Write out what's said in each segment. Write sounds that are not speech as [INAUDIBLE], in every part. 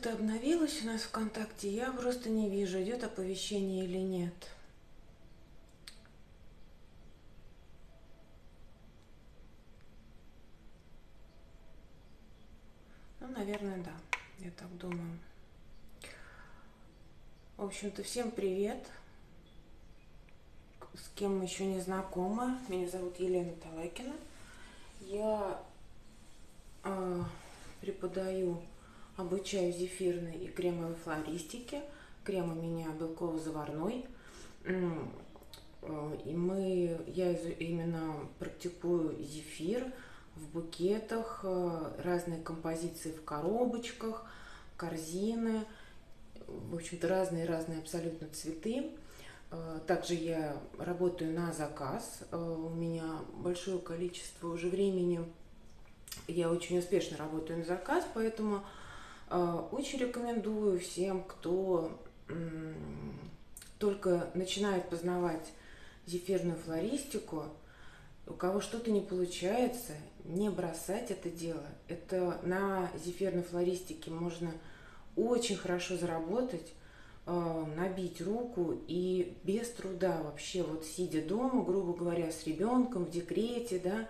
Что-то обновилось у нас ВКонтакте, я просто не вижу, идет оповещение или нет. Ну, наверное, да, я так думаю. В общем-то, всем привет. С кем еще не знакома. Меня зовут Елена Талакина. Я э, преподаю Обучаю зефирной и кремовой флористике. Крем у меня белково-заварной. Э, и мы, я именно практикую зефир в букетах, э, разные композиции в коробочках, корзины, в общем-то разные-разные абсолютно цветы. Э, также я работаю на заказ. У меня большое количество уже времени. Я очень успешно работаю на заказ, поэтому очень рекомендую всем, кто только начинает познавать зефирную флористику, у кого что-то не получается, не бросать это дело. Это на зефирной флористике можно очень хорошо заработать, а, набить руку и без труда вообще, вот сидя дома, грубо говоря, с ребенком в декрете, да,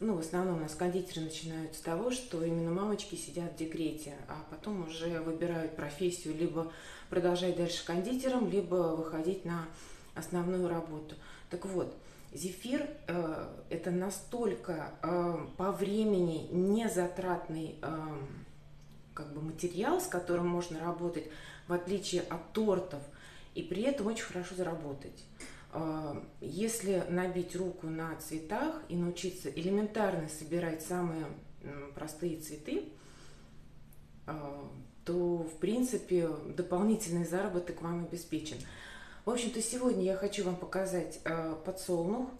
ну, в основном у нас кондитеры начинают с того, что именно мамочки сидят в декрете, а потом уже выбирают профессию, либо продолжать дальше кондитером, либо выходить на основную работу. Так вот, зефир э, это настолько э, по времени незатратный э, как бы материал, с которым можно работать, в отличие от тортов, и при этом очень хорошо заработать. А, если набить руку на цветах и научиться элементарно собирать самые простые цветы, а, то, в принципе, дополнительный заработок вам обеспечен. В общем-то, сегодня я хочу вам показать а, подсолнух,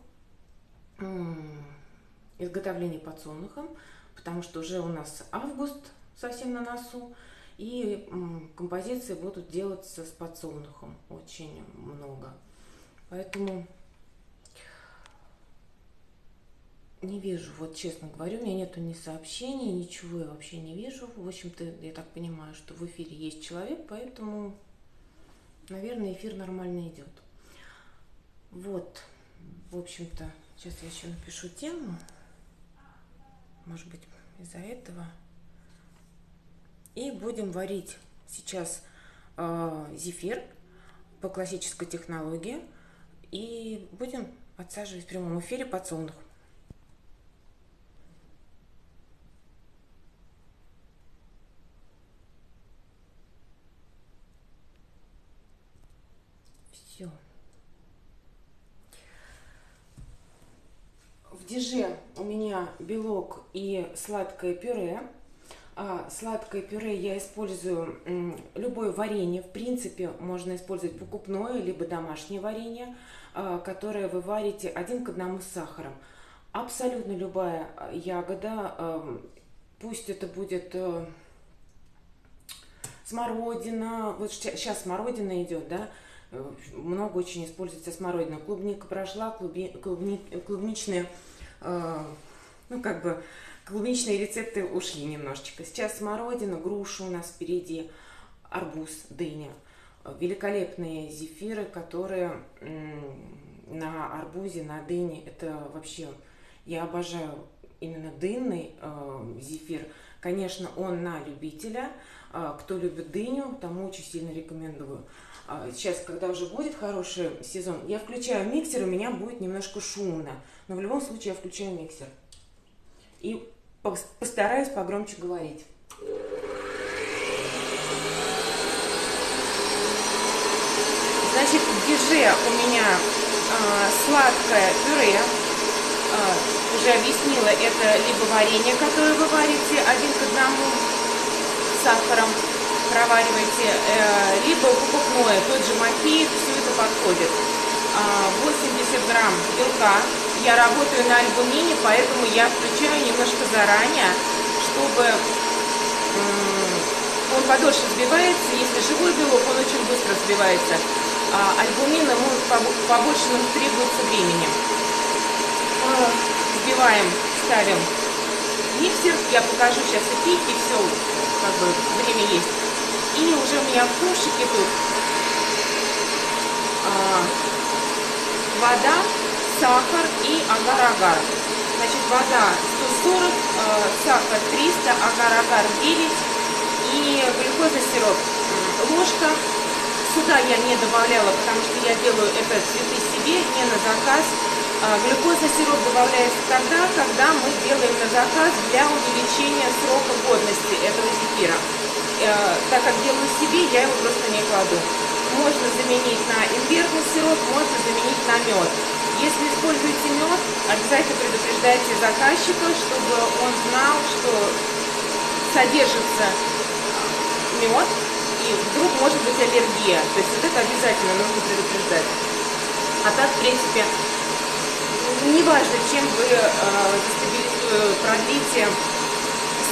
изготовление подсолнухом, потому что уже у нас август совсем на носу, и композиции будут делаться с подсолнухом очень много. Поэтому не вижу, вот честно говорю, у меня нету ни сообщений, ничего я вообще не вижу. В общем-то, я так понимаю, что в эфире есть человек, поэтому, наверное, эфир нормально идет. Вот, в общем-то, сейчас я еще напишу тему. Может быть, из-за этого. И будем варить сейчас э, зефир по классической технологии – и будем отсаживать в прямом эфире подсолнух. Все. В диже у меня белок и сладкое пюре. А сладкое пюре я использую любое варенье. В принципе, можно использовать покупное, либо домашнее варенье. А, которое вы варите один к одному с сахаром. Абсолютно любая а, ягода, пусть это будет э, смородина, вот сейчас смородина идет, да, э, много очень используется смородина. Клубника прошла, клуби, клубни, клубничные, э, ну как бы клубничные рецепты ушли немножечко. Сейчас смородина, груша у нас впереди, арбуз, дыня – великолепные зефиры, которые на арбузе, на дыне, это вообще, я обожаю именно дынный э, зефир. Конечно, он на любителя. Э, кто любит дыню, тому очень сильно рекомендую. Э, сейчас, когда уже будет хороший сезон, я включаю миксер, у меня будет немножко шумно. Но в любом случае я включаю миксер. И постараюсь погромче говорить. Значит, в диже у меня э, сладкое пюре. Э, уже объяснила, это либо варенье, которое вы варите один к одному сахаром, провариваете, э, либо покупное, тот же махеев, все это подходит. Э, 80 грамм белка. Я работаю на альбумине, поэтому я включаю немножко заранее, чтобы он подольше взбивается. Если живой белок, он очень быстро взбивается а, альбумина ему побольше нам требуется времени. Взбиваем, ставим миксер. Я покажу сейчас и пить, и все, как бы время есть. И уже у меня в ковшике тут а, вода, сахар и агар-агар. Значит, вода 140, а, сахар 300, агар-агар 9 и глюкоза сироп ложка. Сюда я не добавляла, потому что я делаю это цветы себе, не на заказ. А, глюкоза сироп добавляется тогда, когда мы делаем на заказ для увеличения срока годности этого зефира. Э, так как делаю себе, я его просто не кладу. Можно заменить на имбирный сироп, можно заменить на мед. Если используете мед, обязательно предупреждайте заказчика, чтобы он знал, что содержится мед, и вдруг может быть аллергия. То есть вот это обязательно нужно предупреждать. А так, в принципе, неважно, чем вы э, продлите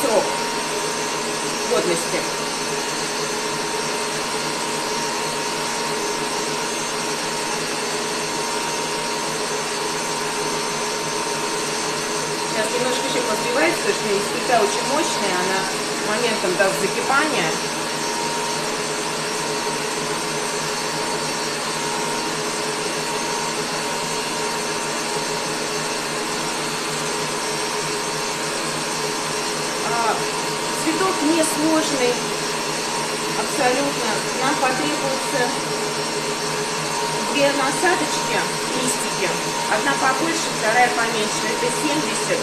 срок годности. Сейчас немножко еще подбивается, потому что плита очень мощная, она моментом даст закипания. несложный абсолютно. Нам потребуется две насадочки, листики. Одна побольше, вторая поменьше. Это 70,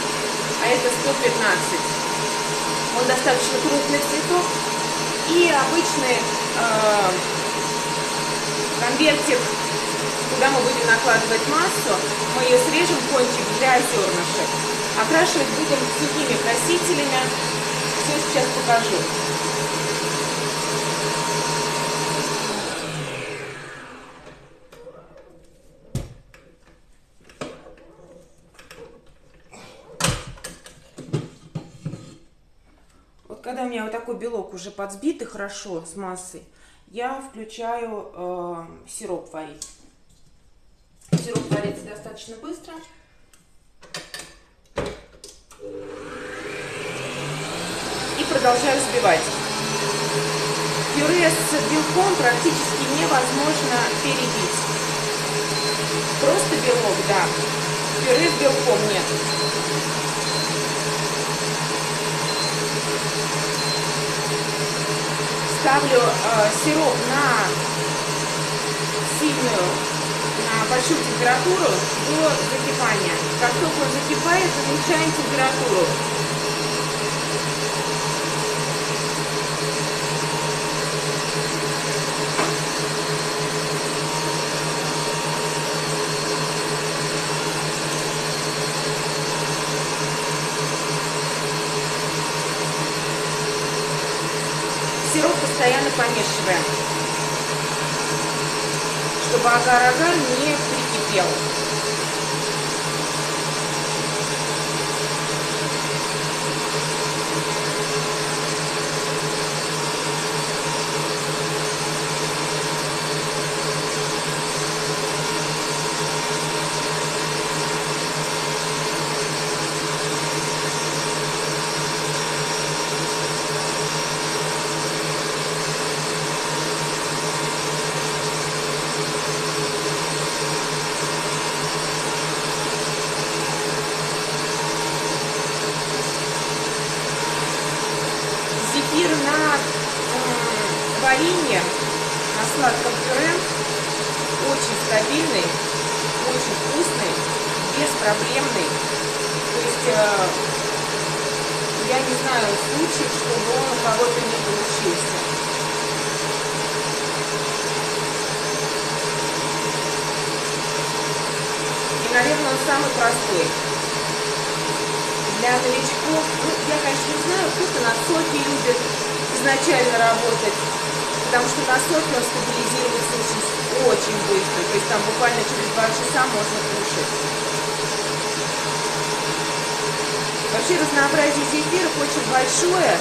а это 115. Он достаточно крупный цветок. И обычный э, конвертик, куда мы будем накладывать массу. Мы ее срежем кончик для зернышек. Окрашивать будем сухими красителями все сейчас покажу. Меня вот такой белок уже подсбитый хорошо с массой, я включаю э, сироп варить. Сироп варится достаточно быстро. продолжаю взбивать. Пюре с белком практически невозможно перебить. Просто белок, да. Пюре с белком нет. Ставлю э, сироп на сильную, на большую температуру до закипания. Как только он закипает, уменьшаем температуру. Постоянно помешиваем, чтобы агар-агар не прикипел. варенье на сладком пюре очень стабильный, очень вкусный, беспроблемный. То есть э, я не знаю случаев, чтобы он у кого-то не получился. И, наверное, он самый простой. Для новичков, ну, я, конечно, не знаю, кто-то на соке любит изначально работать потому что на соке он стабилизируется очень, очень быстро. То есть там буквально через два часа можно кушать. Вообще разнообразие зефиров очень большое,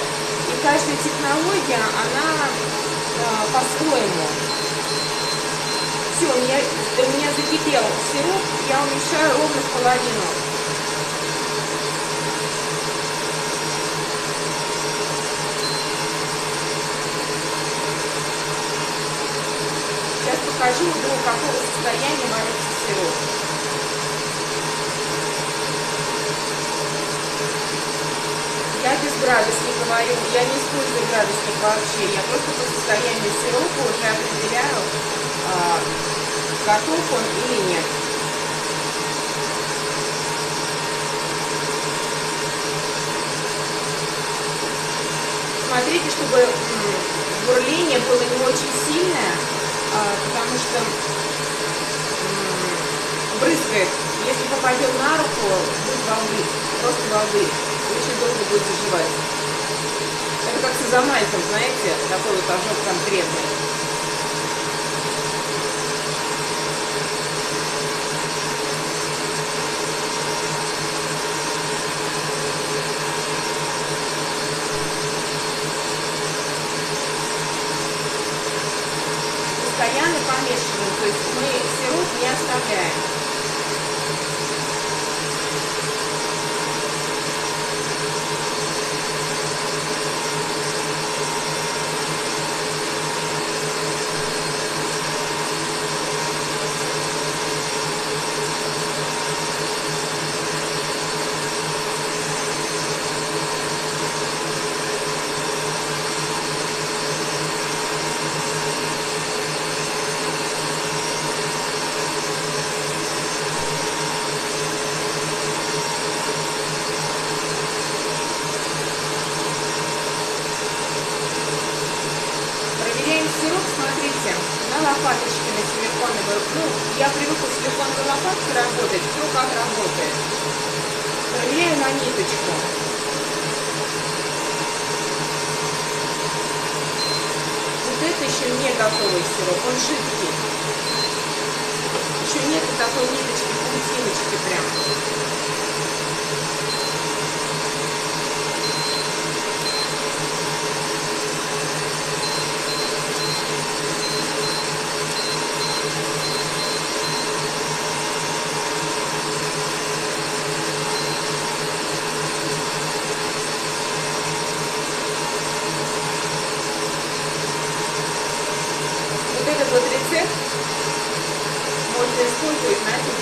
и каждая технология, она э, по-своему. Все, у меня, у меня закипел сироп, я уменьшаю ровно в половину. Сейчас покажу, до какого состояния варится сироп. Я без градусника варю, я не использую градусник вообще, я просто по состоянию сиропа уже определяю, а, готов он или нет. Смотрите, чтобы бурление было не очень сильное, а, потому что брызгает. Если попадет на руку, будет волны, просто воды. Долго будет заживать. Это как с изомальтом, знаете, такой вот ожог конкретный. постоянно помешиваем, то есть мы сироп не оставляем. лопаточки на силиконовой. Ну, я привыкла силиконовой лопаткой работать, кто как работает. Проверяю на ниточку. Вот это еще не готовый сироп, он жидкий. Еще нет такой ниточки, паутиночки прям.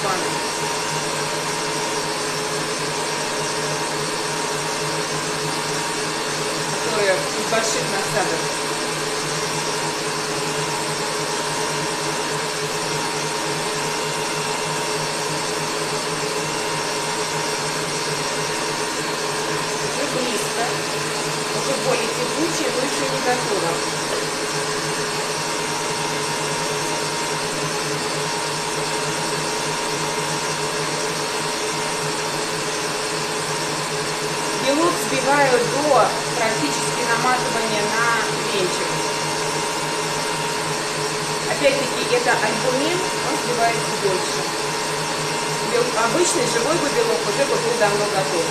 Использовать на тюльпаны. которые из больших насадок. Уже близко, уже более текучее, но еще не готово. Взбиваю до практически наматывания на венчик. Опять-таки это альбумин, он взбивается дольше. Бел... Обычный живой бы белок уже бы был давно готов.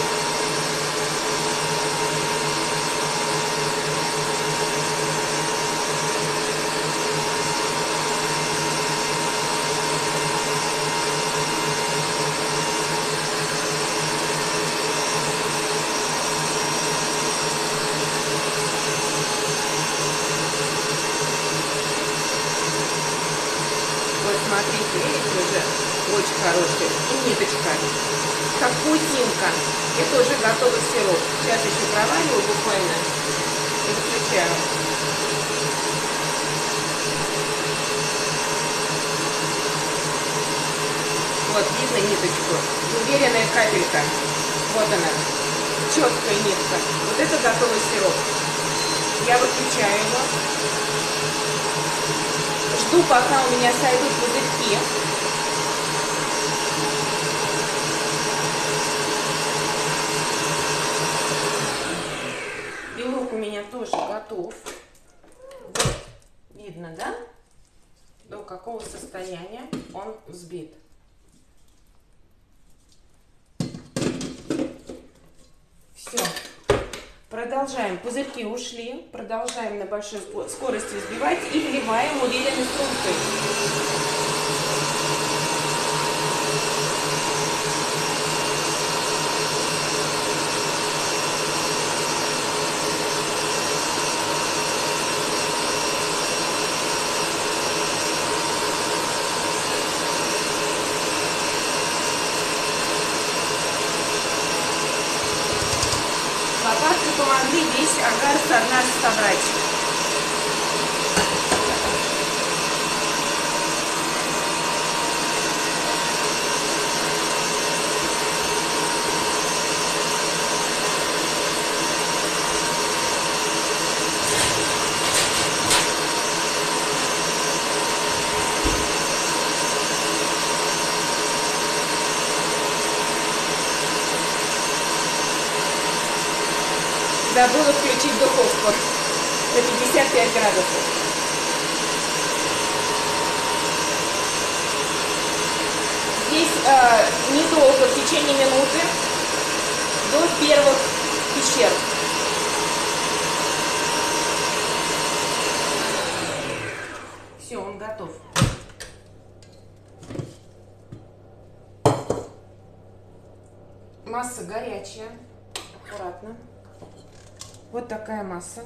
смотрите, видите, уже очень хороший. И ниточка, как паутинка. Это уже готовый сироп. Сейчас еще провариваю буквально и выключаю. Вот, видно ниточку. Уверенная капелька. Вот она. Четкая нитка. Вот это готовый сироп. Я выключаю его жду, пока у меня сойдут пузырьки. Белок у меня тоже готов. Видно, да? До какого состояния он взбит. Все. Продолжаем. Пузырьки ушли. Продолжаем на большой скорости взбивать и вливаем уверенной струмкой. помогли весь агар со дна собрать. Забыла включить духовку на 55 градусов. Здесь э, недолго, в течение минуты, до первых пещер. Все, он готов. Масса горячая. Аккуратно. Вот такая масса.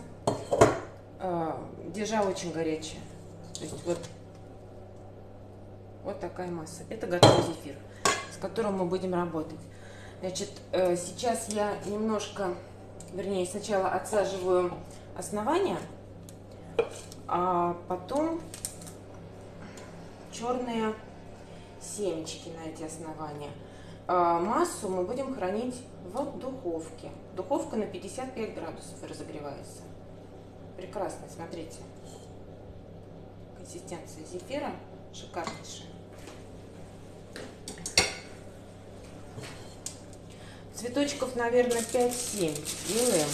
А, Держа очень горячая. То есть вот, вот такая масса. Это готовый зефир, с которым мы будем работать. Значит, э, сейчас я немножко, вернее, сначала отсаживаю основание, а потом черные семечки на эти основания. А массу мы будем хранить в духовке. Духовка на 55 градусов разогревается. Прекрасно, смотрите. Консистенция зефира шикарнейшая. Цветочков, наверное, 5-7 делаем.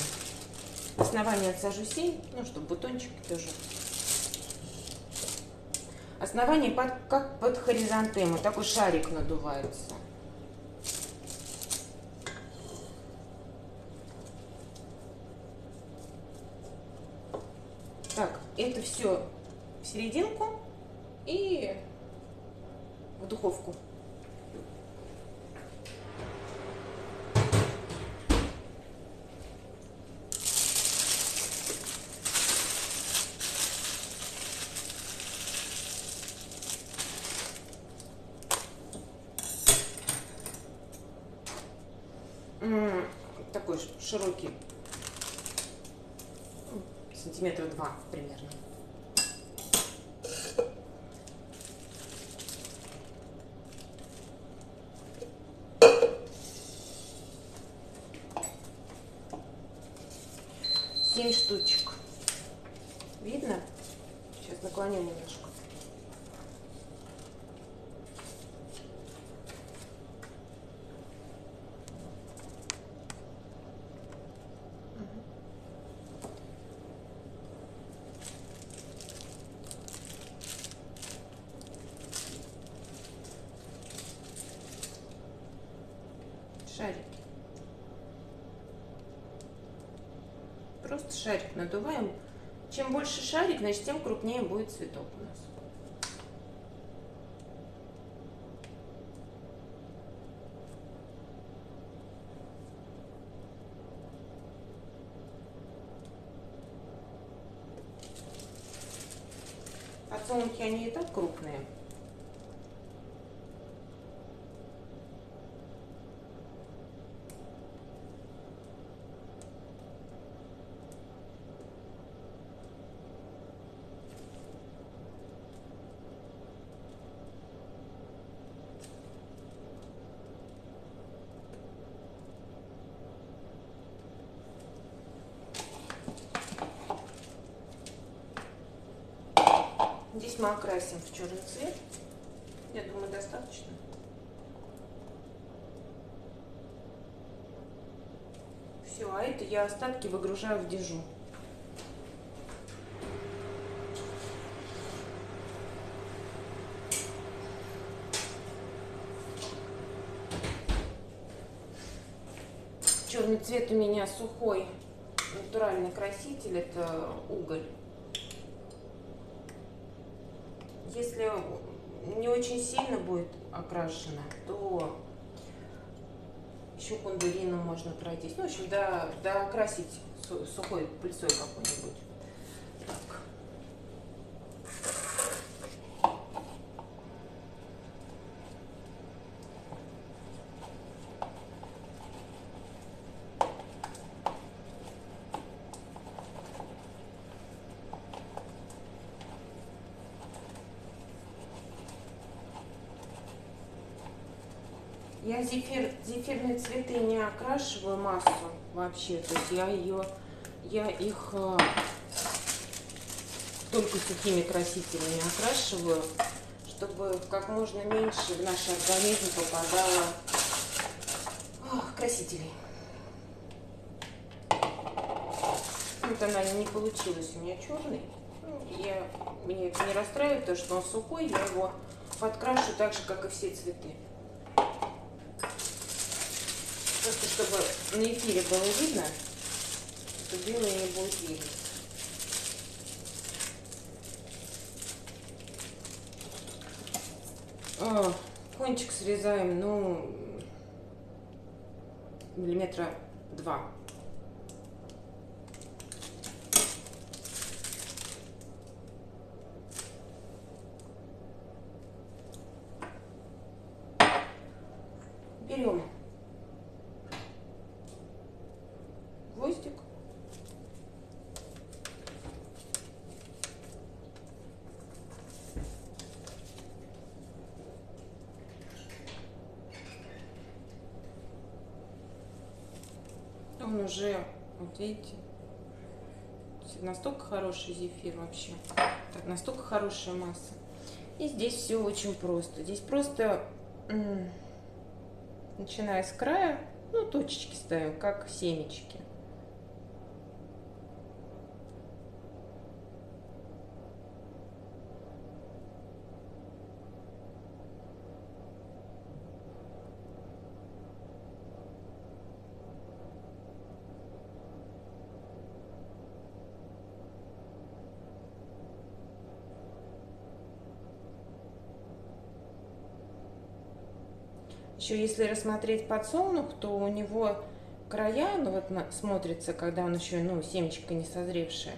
Основание отсажу 7, ну, чтобы бутончики тоже. Основание под, как под хоризонтему, такой шарик надувается. Так, это все в серединку и в духовку. такой широкий сантиметра два примерно. Семь штучек. Видно? Сейчас наклоню немножко. шарики. Просто шарик надуваем. Чем больше шарик, значит, тем крупнее будет цветок у нас. Подсолнухи, они и так крупные. Здесь мы окрасим в черный цвет. Я думаю, достаточно. Все, а это я остатки выгружаю в дежу. Черный цвет у меня сухой натуральный краситель, это уголь. Если не очень сильно будет окрашено, то еще кундурином можно пройтись. Ну, в общем, да, да окрасить сухой пыльцой какой-нибудь. Зефир, зефирные цветы не окрашиваю массу вообще. То есть я ее, я их э, только сухими красителями окрашиваю, чтобы как можно меньше в наш организм попадало ох, красителей. Вот она не получилась у меня черный. Ну, я, меня это не расстраивает, то что он сухой, я его подкрашу так же, как и все цветы. Просто чтобы на эфире было видно, что белое не будет видно. О, кончик срезаем, ну, миллиметра два. Берем гвоздик. Он уже, вот видите, настолько хороший зефир вообще, так, настолько хорошая масса. И здесь все очень просто. Здесь просто, начиная с края, ну, точечки ставим, как семечки. Еще если рассмотреть подсолнух, то у него края, ну вот смотрится, когда он еще, ну, семечко не созревшее,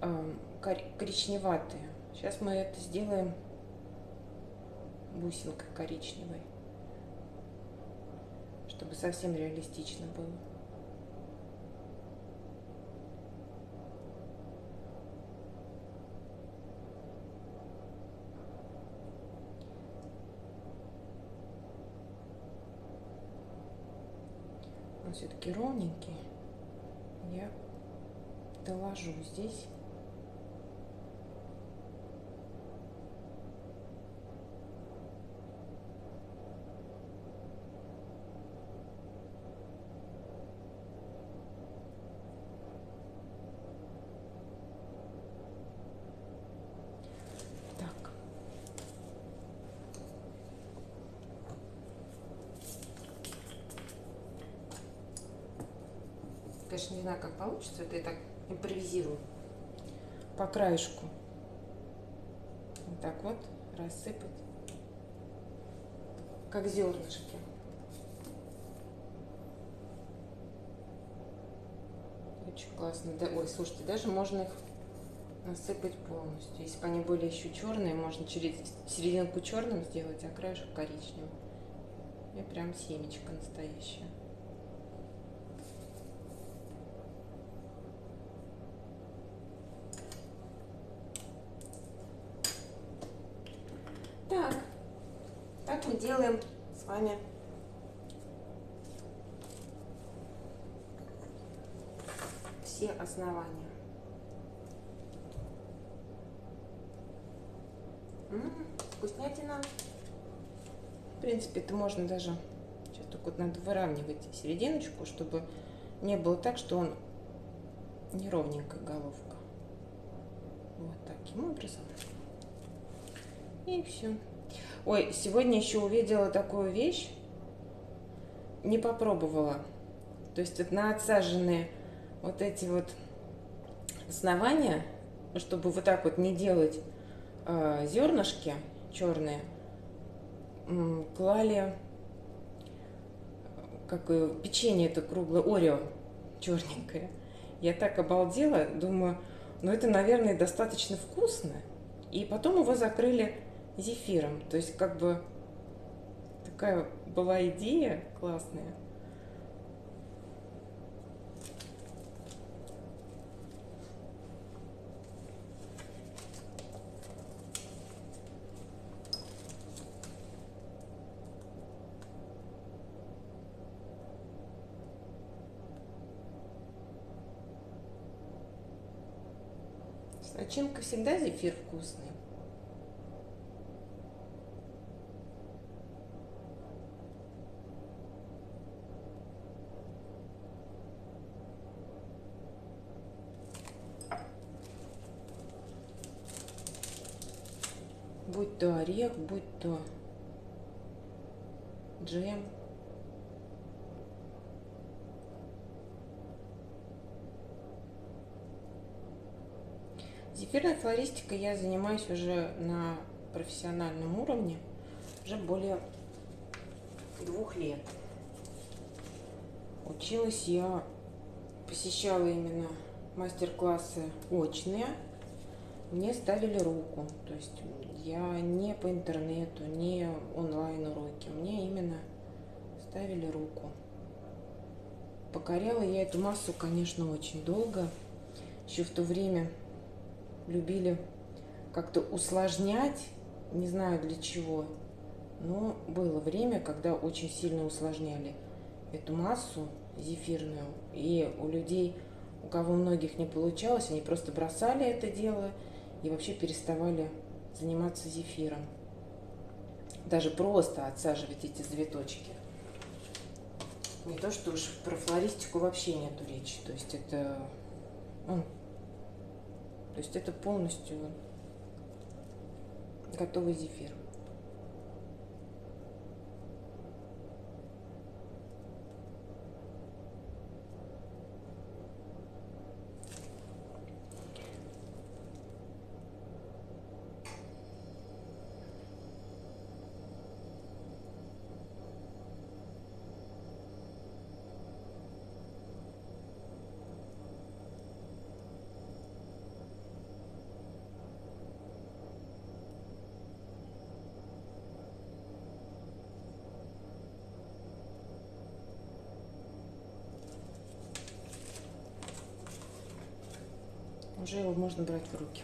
э, коричневатые. Сейчас мы это сделаем бусинкой коричневой, чтобы совсем реалистично было. Он все-таки ровненький, я доложу здесь конечно, не знаю, как получится. Это я так импровизирую. По краешку. Вот так вот рассыпать. Как зернышки. Очень классно. Да, ой, слушайте, даже можно их насыпать полностью. Если бы они были еще черные, можно через серединку черным сделать, а краешек коричневым. И прям семечко настоящее. мы делаем с вами все основания. М -м, вкуснятина. В принципе, это можно даже... Сейчас только вот надо выравнивать серединочку, чтобы не было так, что он неровненькая головка. Вот таким образом. И все. Ой, сегодня еще увидела такую вещь, не попробовала. То есть это на отсаженные вот эти вот основания, чтобы вот так вот не делать э, зернышки черные, клали как печенье это круглое, орео черненькое. Я так обалдела, думаю, ну это, наверное, достаточно вкусно. И потом его закрыли зефиром. То есть как бы такая была идея классная. Начинка всегда зефир вкусный. Будь то орех, будь то джем. Зефирной флористикой я занимаюсь уже на профессиональном уровне уже более двух лет. Училась я, посещала именно мастер-классы очные. Мне ставили руку, то есть я не по интернету, не онлайн уроки, мне именно ставили руку. Покоряла я эту массу, конечно, очень долго. Еще в то время любили как-то усложнять, не знаю для чего, но было время, когда очень сильно усложняли эту массу зефирную, и у людей, у кого многих не получалось, они просто бросали это дело и вообще переставали заниматься зефиром. Даже просто отсаживать эти завиточки. Не то, что уж про флористику вообще нету речи. То есть это ну, то есть это полностью готовый зефир. Уже его можно брать в руки.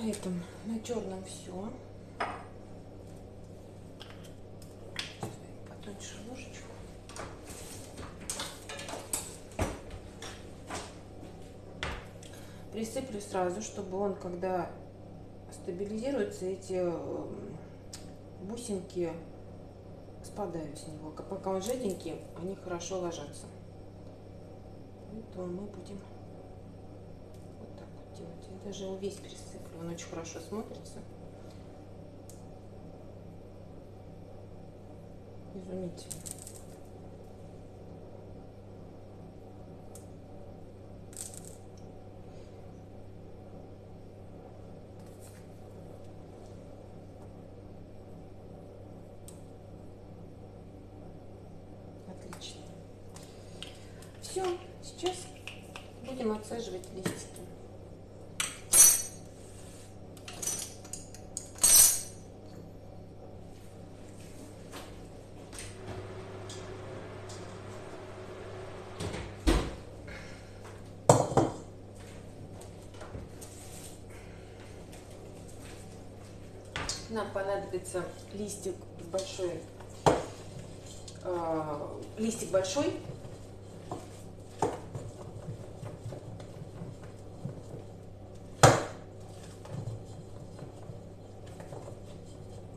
На этом, на черном все. Потоньше ложечку. Присыплю сразу, чтобы он, когда стабилизируется, эти эм, бусинки спадают с него. Пока он жиденький, они хорошо ложатся. Поэтому мы будем вот так вот делать. Я даже его весь присыплю. Он очень хорошо смотрится. Изумительно. Отлично. Все, сейчас будем отсаживать листики. понадобится листик большой, э, листик большой,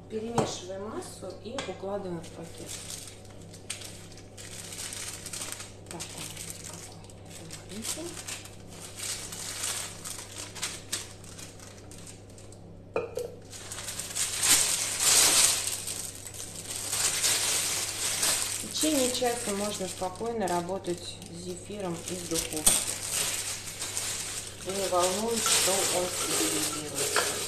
перемешиваем массу и укладываем в пакет. Часа можно спокойно работать с зефиром из духовки. Не волнуюсь, что он стерилизируется.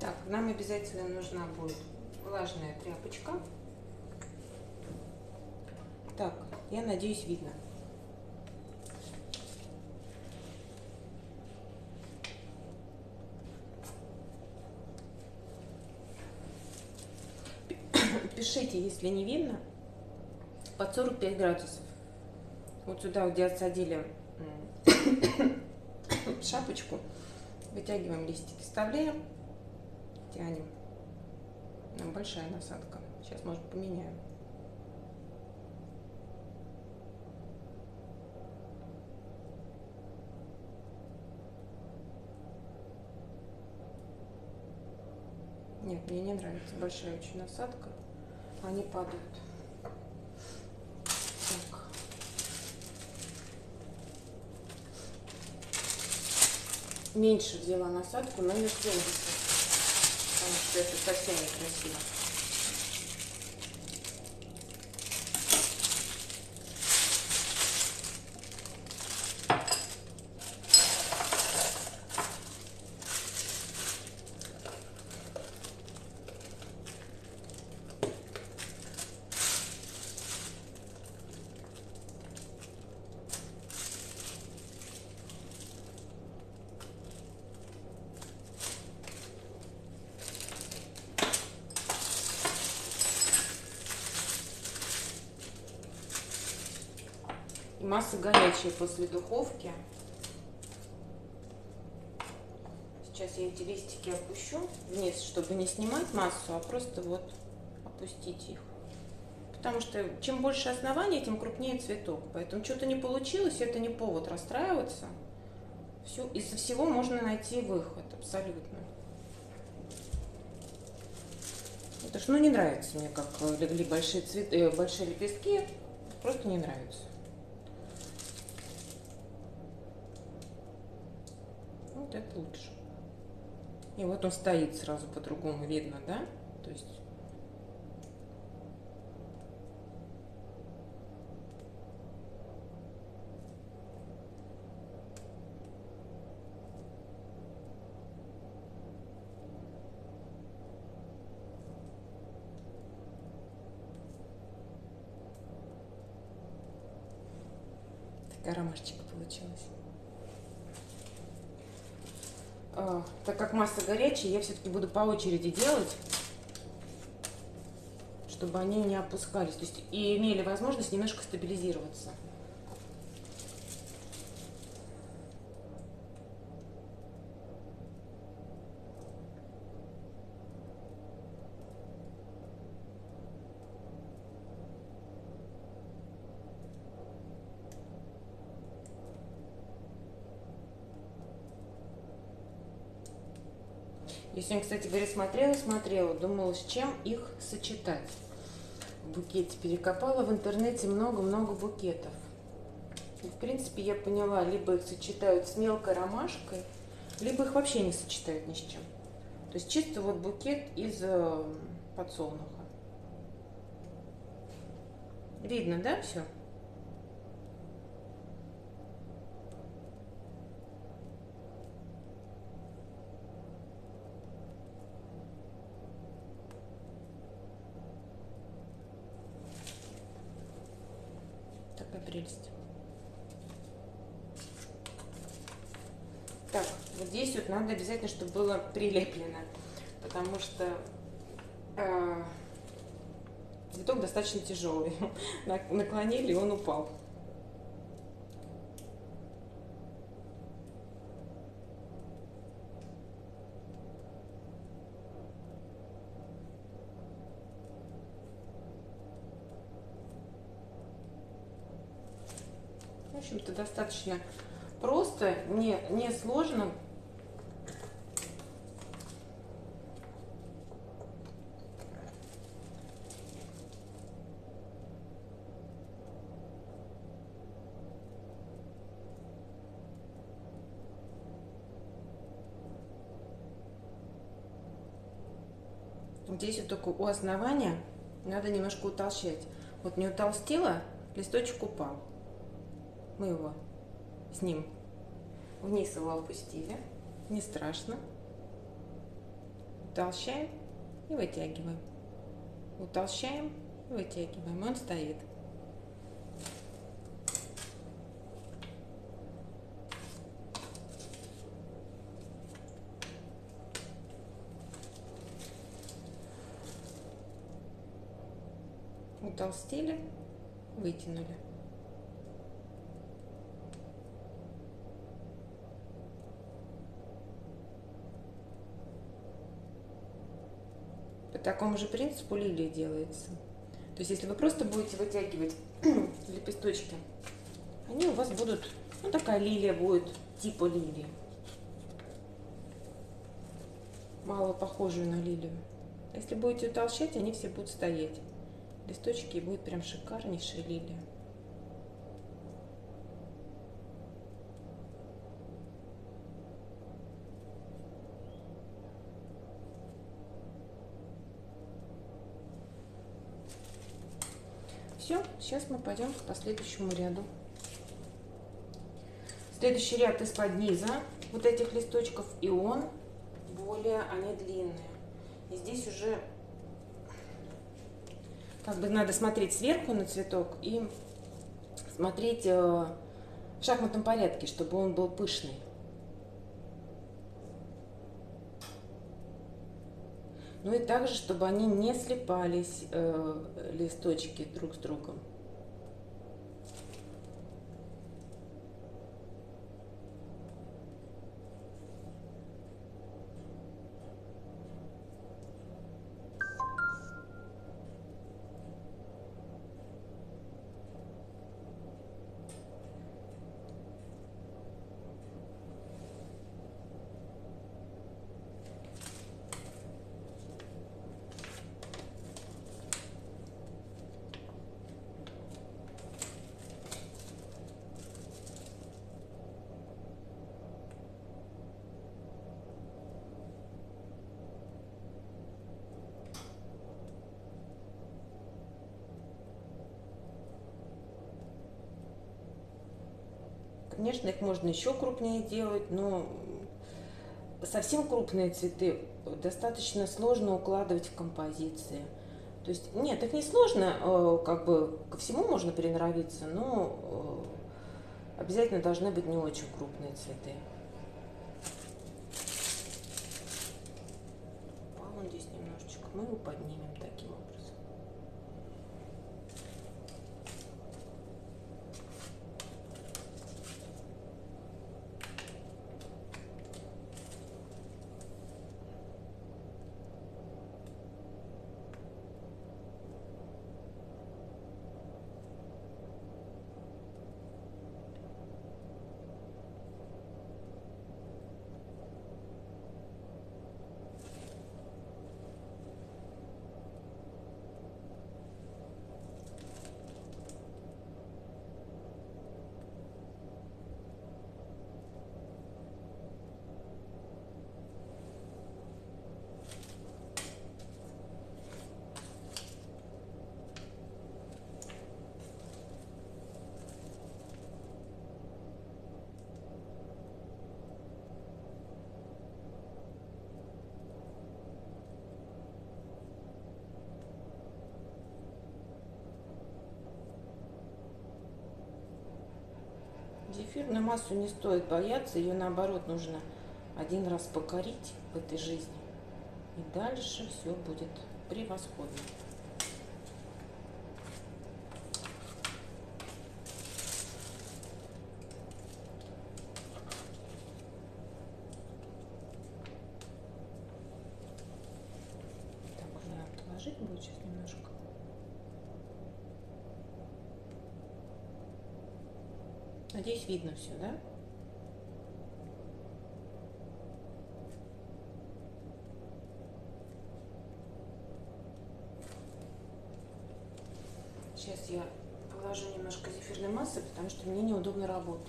Так, нам обязательно нужна будет влажная тряпочка. Так, я надеюсь, видно. [COUGHS] Пишите, если не видно, под 45 градусов. Вот сюда, где отсадили [COUGHS] шапочку, вытягиваем листики, вставляем тянем. Нам большая насадка. Сейчас, может, поменяем. Нет, мне не нравится. Большая очень насадка. Они падают. Так. Меньше взяла насадку, но не 70 потому что это совсем некрасиво. Масса горячая после духовки. Сейчас я эти листики опущу вниз, чтобы не снимать массу, а просто вот опустить их. Потому что чем больше основания, тем крупнее цветок. Поэтому что-то не получилось, это не повод расстраиваться. Все, из всего можно найти выход, абсолютно. Это ж, ну, не нравится мне, как легли большие, цветы, э, большие лепестки. Просто не нравится. вот это лучше. Он стоит сразу по-другому, видно, да? То есть такая ромашечка получилась. А, так как масса горячая, я все-таки буду по очереди делать, чтобы они не опускались. То есть и имели возможность немножко стабилизироваться. Я сегодня, кстати говоря, смотрела, смотрела, думала, с чем их сочетать. В букете перекопала в интернете много-много букетов. И, в принципе, я поняла, либо их сочетают с мелкой ромашкой, либо их вообще не сочетают ни с чем. То есть чисто вот букет из э, подсолнуха. Видно, да, все? прелесть. Так, вот здесь вот надо обязательно, чтобы было прилеплено. потому что э, цветок достаточно тяжелый. [LAUGHS] Наклонили, и он упал. В общем-то, достаточно просто, не, не сложно. Здесь вот только у основания надо немножко утолщать. Вот не утолстила, листочек упал. Мы его с ним вниз его опустили. Не страшно. Утолщаем и вытягиваем. Утолщаем и вытягиваем. Он стоит. Утолстили, вытянули. По такому же принципу лилия делается. То есть, если вы просто будете вытягивать [CLEARS THROAT] лепесточки, они у вас будут, ну, такая лилия будет, типа лилии. Мало похожую на лилию. Если будете утолщать, они все будут стоять листочки и будет прям шикарнейшая лилия. Все, сейчас мы пойдем по следующему ряду. Следующий ряд из-под низа вот этих листочков, и он более, они длинные. И здесь уже как бы надо смотреть сверху на цветок и смотреть э, в шахматном порядке, чтобы он был пышный. Ну и также, чтобы они не слепались, э, листочки друг с другом. Конечно, их можно еще крупнее делать, но совсем крупные цветы достаточно сложно укладывать в композиции. То есть, нет, их не сложно, э, как бы ко всему можно приноровиться, но э, обязательно должны быть не очень крупные цветы. Упал он здесь немножечко, мы его поднимем таким образом. Зефирную массу не стоит бояться, ее наоборот нужно один раз покорить в этой жизни. И дальше все будет превосходно. Так, уже надо положить будет сейчас немножко. Надеюсь, видно все, да? Сейчас я положу немножко зефирной массы, потому что мне неудобно работать.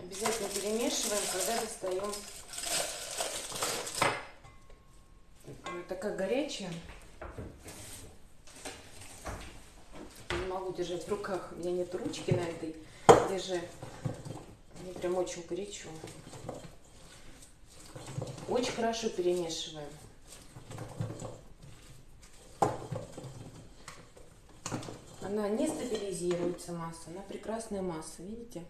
Обязательно перемешиваем, когда достаем. Она такая горячая. Не могу держать в руках. У меня нет ручки на этой держи. Мне прям очень горячо. Очень хорошо перемешиваем. Она не стабилизируется масса, она прекрасная масса, видите?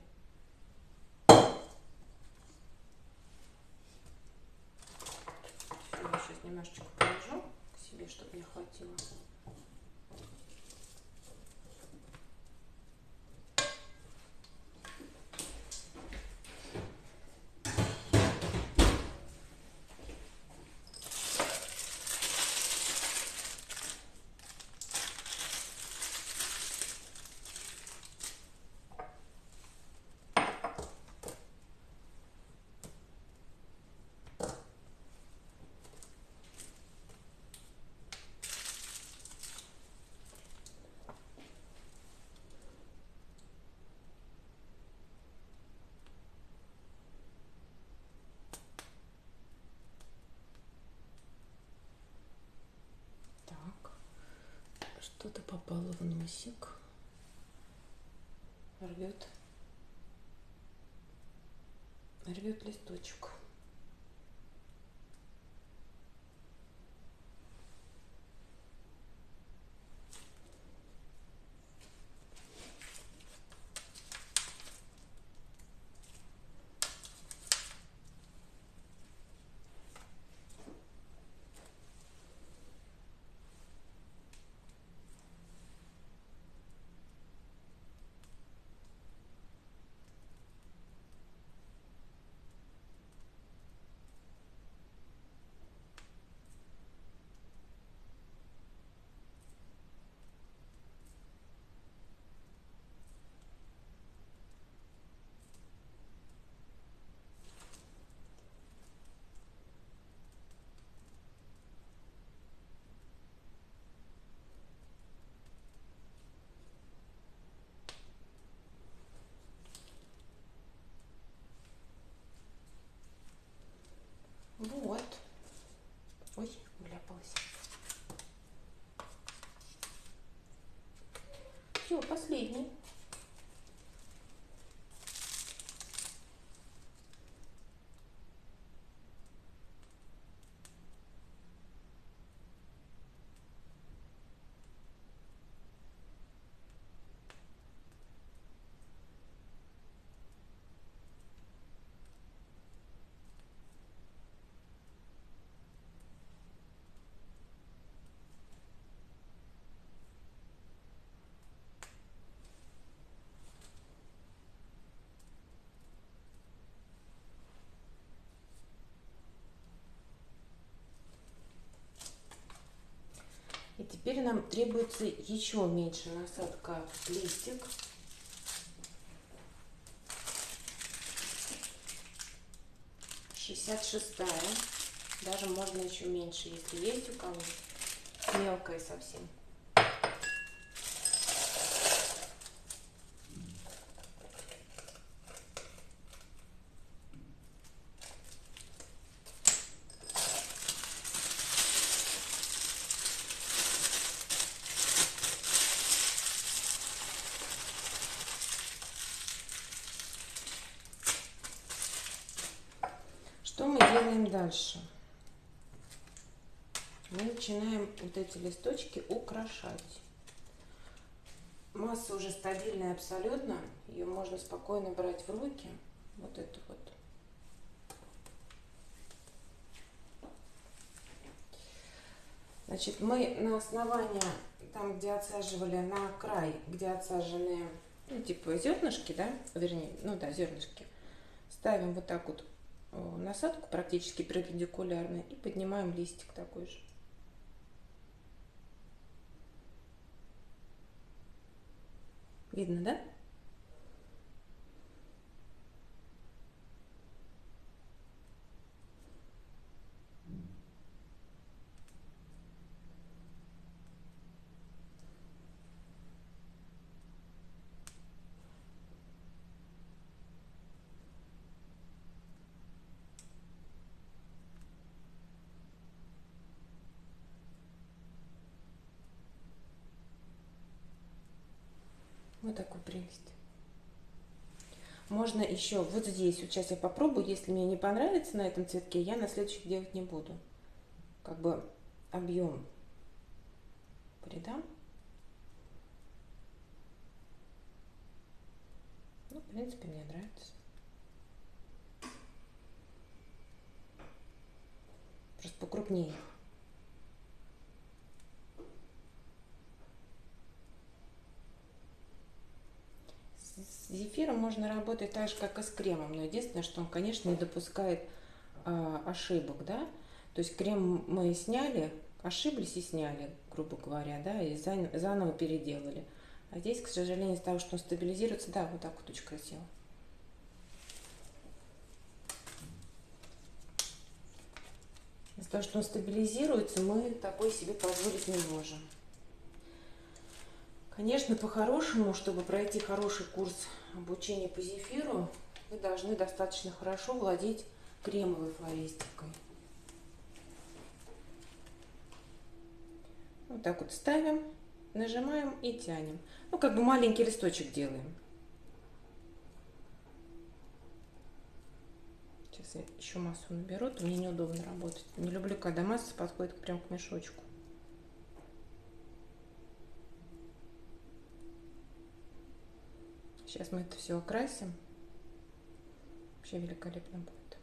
Я сейчас немножечко положу к себе, чтобы мне хватило. Так, попало в носик. Рвет. Рвет листочек. Вот. Ой, вляпалась. Все, последний. И теперь нам требуется еще меньше насадка листик. Шестьдесят шестая. Даже можно еще меньше, если есть у кого. Мелкая совсем. Что мы делаем дальше? Мы начинаем вот эти листочки украшать. Масса уже стабильная абсолютно. Ее можно спокойно брать в руки. Вот эту вот. Значит, мы на основании, там, где отсаживали на край, где отсажены, ну, типа зернышки, да, вернее, ну да, зернышки, ставим вот так вот насадку практически перпендикулярно и поднимаем листик такой же. Видно, да? Вот такой прелесть. Можно еще вот здесь, вот сейчас я попробую, если мне не понравится на этом цветке, я на следующих делать не буду. Как бы объем придам. Ну, в принципе, мне нравится. Просто покрупнее. с зефиром можно работать так же, как и с кремом, но единственное, что он, конечно, не допускает э, ошибок, да. То есть крем мы сняли, ошиблись и сняли, грубо говоря, да, и заново переделали. А здесь, к сожалению, из-за того, что он стабилизируется, да, вот так вот очень красиво. Из-за того, что он стабилизируется, мы такой себе позволить не можем. Конечно, по-хорошему, чтобы пройти хороший курс обучения по зефиру, вы должны достаточно хорошо владеть кремовой флористикой. Вот так вот ставим, нажимаем и тянем. Ну, как бы маленький листочек делаем. Сейчас я еще массу наберу, то мне неудобно работать. Не люблю, когда масса подходит прям к мешочку. Сейчас мы это все окрасим. Вообще великолепно будет.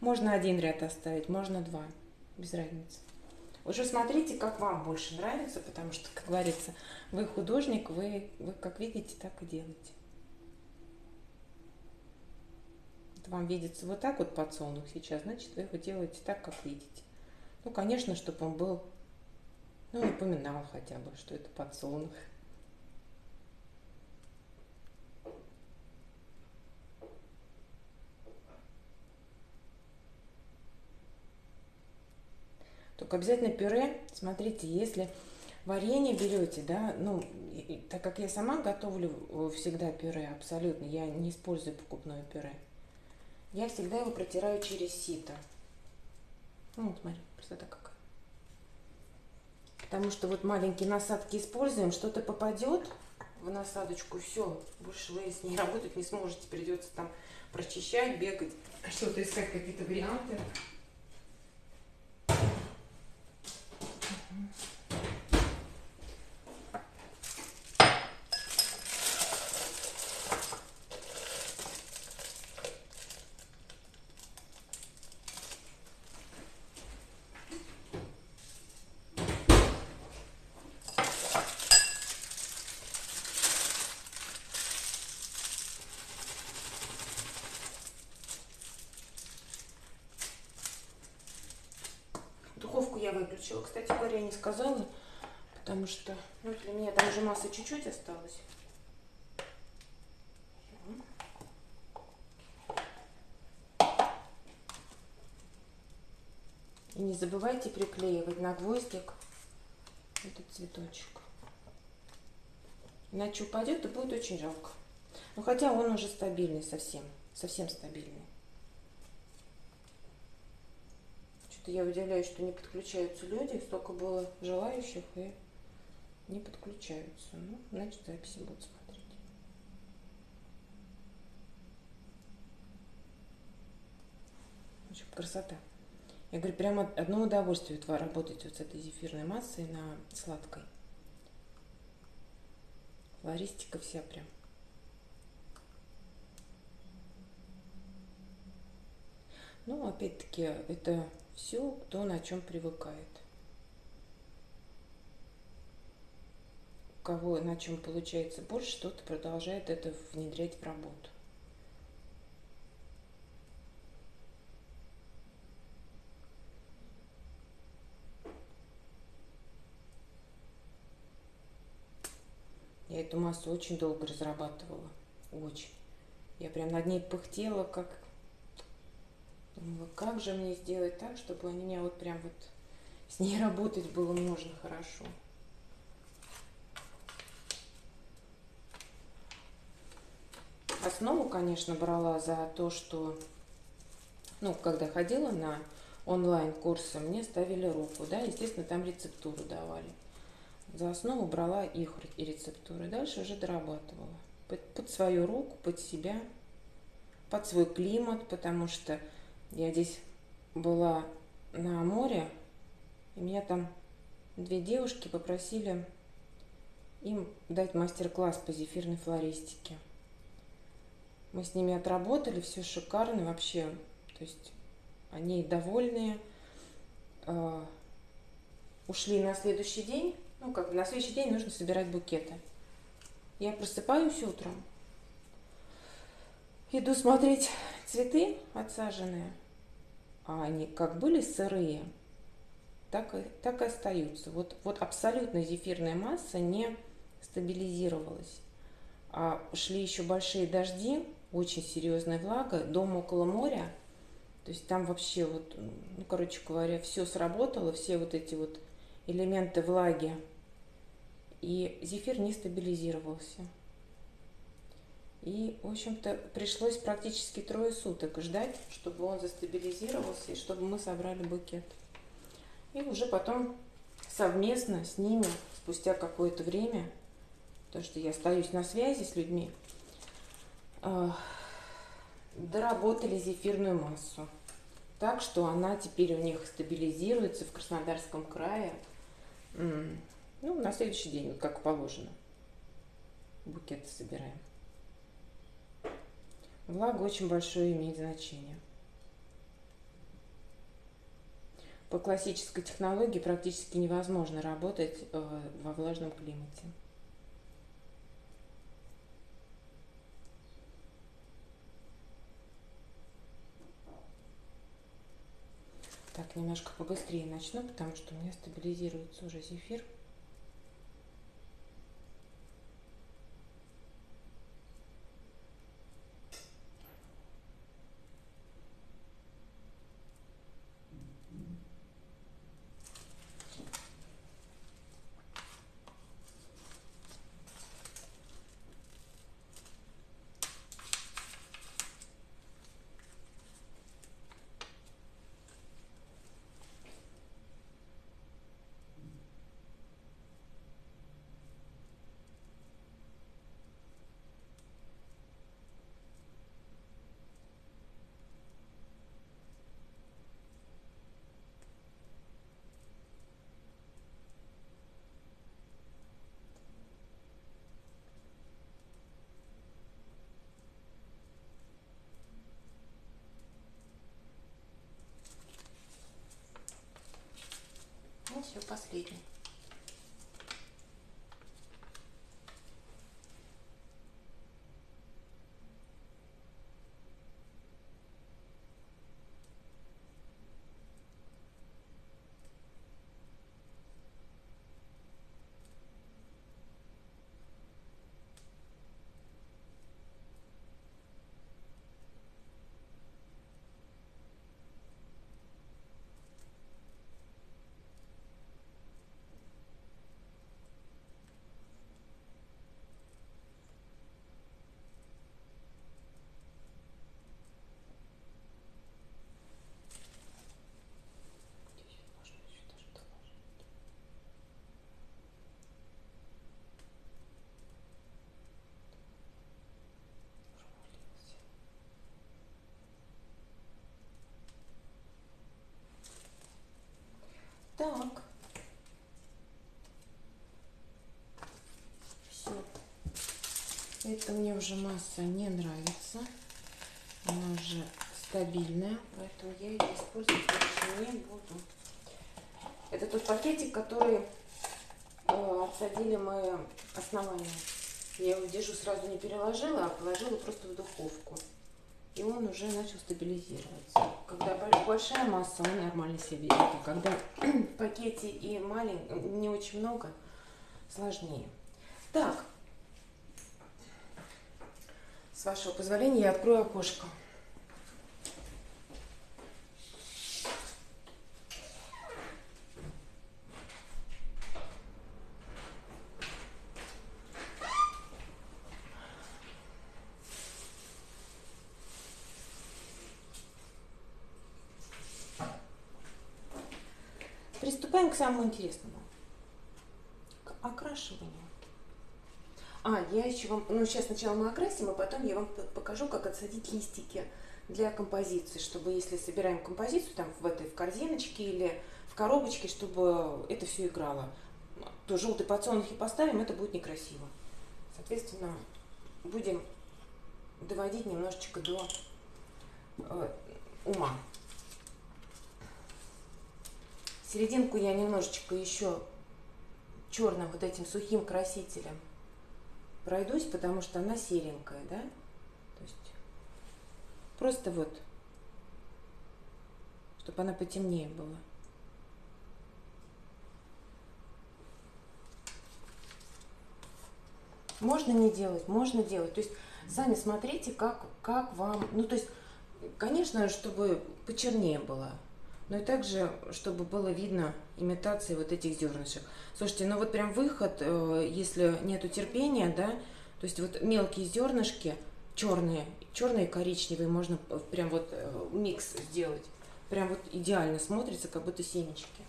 Можно один ряд оставить, можно два. Без разницы. Уже смотрите, как вам больше нравится, потому что, как говорится, вы художник, вы, вы как видите, так и делаете. Вам видится вот так вот подсолнух сейчас, значит, вы его делаете так, как видите. Ну, конечно, чтобы он был, ну, напоминал хотя бы, что это подсолнух. Только обязательно пюре, смотрите, если варенье берете, да, ну, так как я сама готовлю э, всегда пюре абсолютно, я не использую покупное пюре я всегда его протираю через сито. Ну, вот смотри, красота какая. Потому что вот маленькие насадки используем, что-то попадет в насадочку, все, больше вы с ней [LAUGHS] работать не сможете, придется там прочищать, бегать, что-то искать, какие-то варианты. я выключила. Кстати говоря, не сказала, потому что ну, для меня там уже масса чуть-чуть осталось. И не забывайте приклеивать на гвоздик этот цветочек. Иначе упадет и будет очень жалко. Но хотя он уже стабильный совсем, совсем стабильный. Что-то я удивляюсь, что не подключаются люди. Столько было желающих и не подключаются. Ну, значит, записи будут смотреть. Общем, красота. Я говорю, прямо одно удовольствие вот работать вот с этой зефирной массой на сладкой. Флористика вся прям. Ну, опять-таки, это все кто на чем привыкает. Кого на чем получается больше, тот продолжает это внедрять в работу. Я эту массу очень долго разрабатывала. Очень. Я прям над ней пыхтела, как Думала, как же мне сделать так, чтобы у меня вот прям вот с ней работать было можно хорошо. Основу, конечно, брала за то, что, ну, когда ходила на онлайн-курсы, мне ставили руку, да, естественно, там рецептуру давали. За основу брала их и рецептуры. Дальше уже дорабатывала. Под, под свою руку, под себя, под свой климат, потому что я здесь была на море, и меня там две девушки попросили им дать мастер-класс по зефирной флористике. Мы с ними отработали, все шикарно вообще. То есть они довольные. Э, ушли на следующий день. Ну, как на следующий день нужно собирать букеты. Я просыпаюсь утром, иду смотреть цветы отсаженные а они как были сырые, так и, так и остаются. Вот, вот абсолютно зефирная масса не стабилизировалась. А шли еще большие дожди, очень серьезная влага, дом около моря. То есть там вообще вот, ну, короче говоря, все сработало, все вот эти вот элементы влаги. И зефир не стабилизировался. И, в общем-то, пришлось практически трое суток ждать, чтобы он застабилизировался и чтобы мы собрали букет. И уже потом совместно с ними, спустя какое-то время, то, что я остаюсь на связи с людьми, доработали зефирную массу. Так что она теперь у них стабилизируется в Краснодарском крае. Ну, на следующий день, как положено. Букеты собираем. Влага очень большое имеет значение. По классической технологии практически невозможно работать э, во влажном климате. Так, немножко побыстрее начну, потому что у меня стабилизируется уже зефир. Так. Все. Это мне уже масса не нравится. Она уже стабильная, поэтому я ее использовать больше не буду. Это тот пакетик, который э, отсадили мы основание. Я его держу сразу не переложила, а положила просто в духовку. И он уже начал стабилизироваться. Когда большая масса, он нормально себя ведет. Когда [CLEARS THROAT] в пакете и маленький, не очень много, сложнее. Так, с вашего позволения я открою окошко. Интересному. К окрашиванию. А, я еще вам, ну сейчас сначала мы окрасим, а потом я вам покажу, как отсадить листики для композиции, чтобы если собираем композицию там в этой в корзиночке или в коробочке, чтобы это все играло. То желтый подсолнухи поставим, это будет некрасиво. Соответственно, будем доводить немножечко до э, ума. Серединку я немножечко еще черным вот этим сухим красителем пройдусь, потому что она серенькая, да? То есть просто вот, чтобы она потемнее была. Можно не делать, можно делать. То есть сами смотрите, как, как вам... Ну, то есть, конечно, чтобы почернее было но и также, чтобы было видно имитации вот этих зернышек. Слушайте, ну вот прям выход, э, если нету терпения, да, то есть вот мелкие зернышки, черные, черные и коричневые, можно прям вот э, микс сделать. Прям вот идеально смотрится, как будто семечки.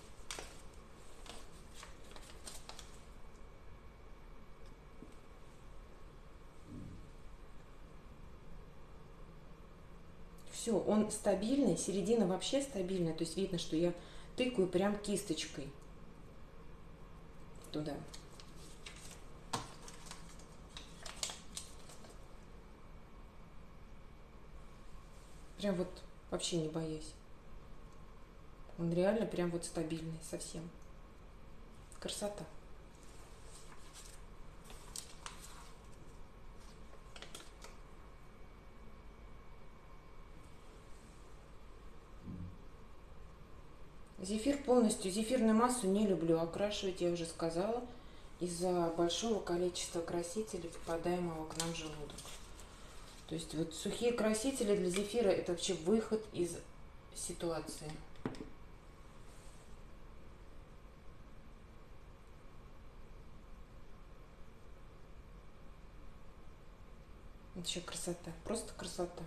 Все, он стабильный, середина вообще стабильная. То есть видно, что я тыкаю прям кисточкой туда. Прям вот вообще не боясь. Он реально прям вот стабильный совсем. Красота. Зефир полностью, зефирную массу не люблю окрашивать, я уже сказала, из-за большого количества красителей, попадаемого к нам в желудок. То есть вот сухие красители для зефира это вообще выход из ситуации. Вообще красота, просто красота.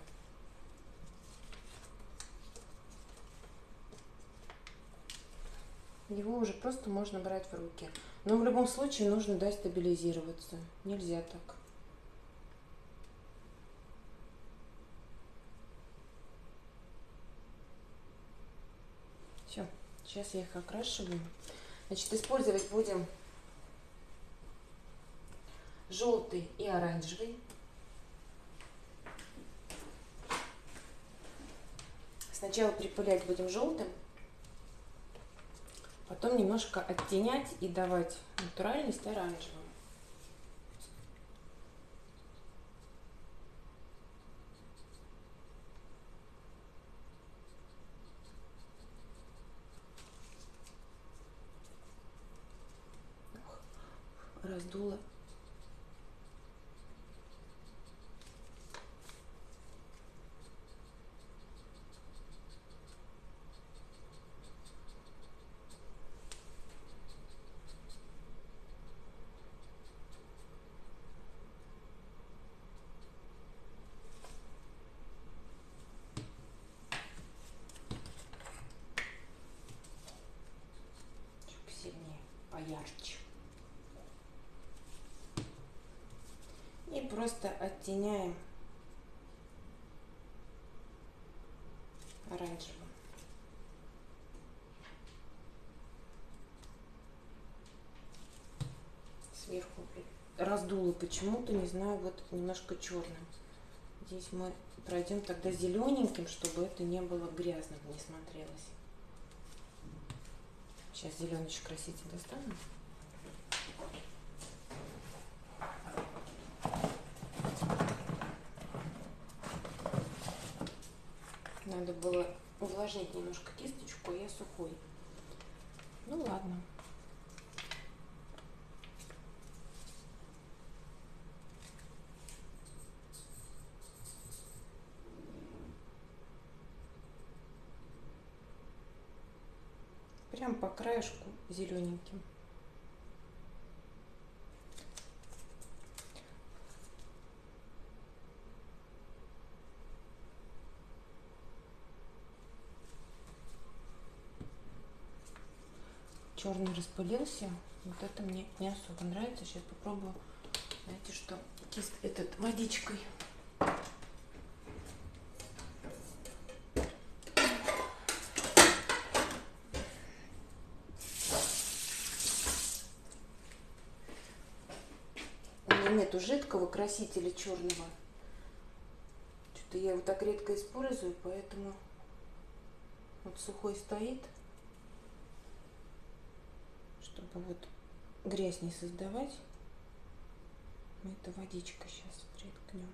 Его уже просто можно брать в руки. Но в любом случае нужно дать стабилизироваться. Нельзя так. Все, сейчас я их окрашиваю. Значит, использовать будем желтый и оранжевый. Сначала припылять будем желтым. Потом немножко оттенять и давать натуральность оранжевым. оттеняем оранжевым. Сверху раздуло почему-то, не знаю, вот немножко черным. Здесь мы пройдем тогда зелененьким, чтобы это не было грязным, не смотрелось. Сейчас зеленый краситель достану. Было увлажнить немножко кисточку, а я сухой. Ну ладно. Прям по краешку зелененьким. Черный распылился. Вот это мне не особо нравится. Сейчас попробую, знаете что, кист этот водичкой. У меня нету жидкого красителя черного. Что-то я его так редко использую, поэтому вот сухой стоит чтобы вот грязь не создавать, мы это водичка сейчас приткнем.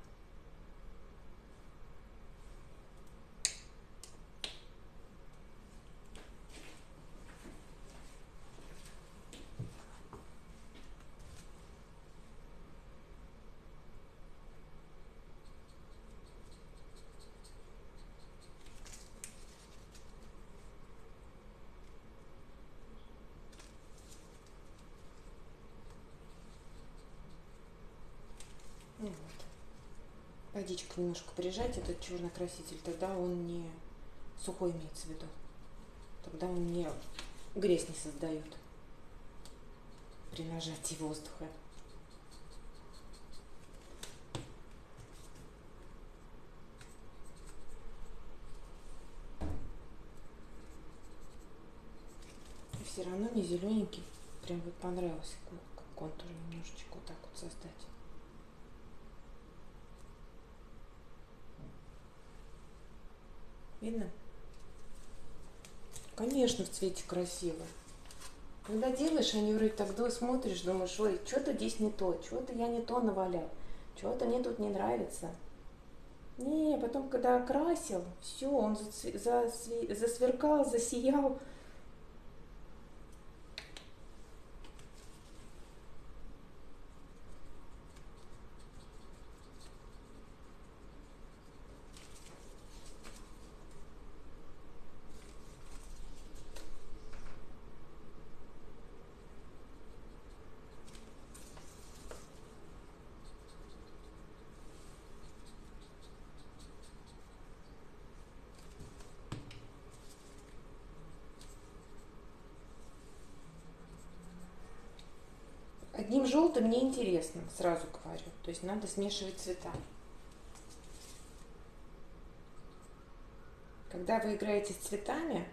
Водичкой немножко прижать этот черный краситель, тогда он не сухой имеется в виду. Тогда он не грязь не создает при нажатии воздуха. Все равно не зелененький. Прям вот понравился контур немножечко вот так вот создать. Видно? Конечно, в цвете красиво. Когда делаешь, они вроде так смотришь, думаешь, ой, что-то здесь не то, что-то я не то навалял, что-то мне тут не нравится. Не, потом, когда окрасил, все, он засверкал, засиял, Одним желтым не интересно, сразу говорю. То есть надо смешивать цвета. Когда вы играете с цветами,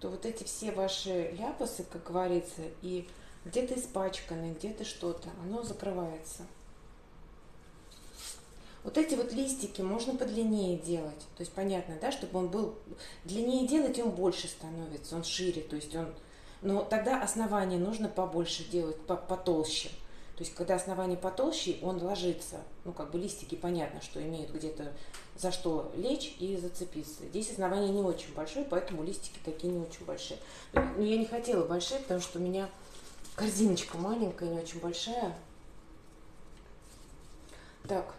то вот эти все ваши ляпасы, как говорится, и где-то испачканы, где-то что-то, оно закрывается. Вот эти вот листики можно подлиннее делать. То есть понятно, да, чтобы он был длиннее делать, он больше становится, он шире, то есть он но тогда основание нужно побольше делать, потолще. То есть, когда основание потолще, он ложится. Ну, как бы листики, понятно, что имеют где-то за что лечь и зацепиться. Здесь основание не очень большое, поэтому листики такие не очень большие. Но я не хотела большие, потому что у меня корзиночка маленькая, не очень большая. Так,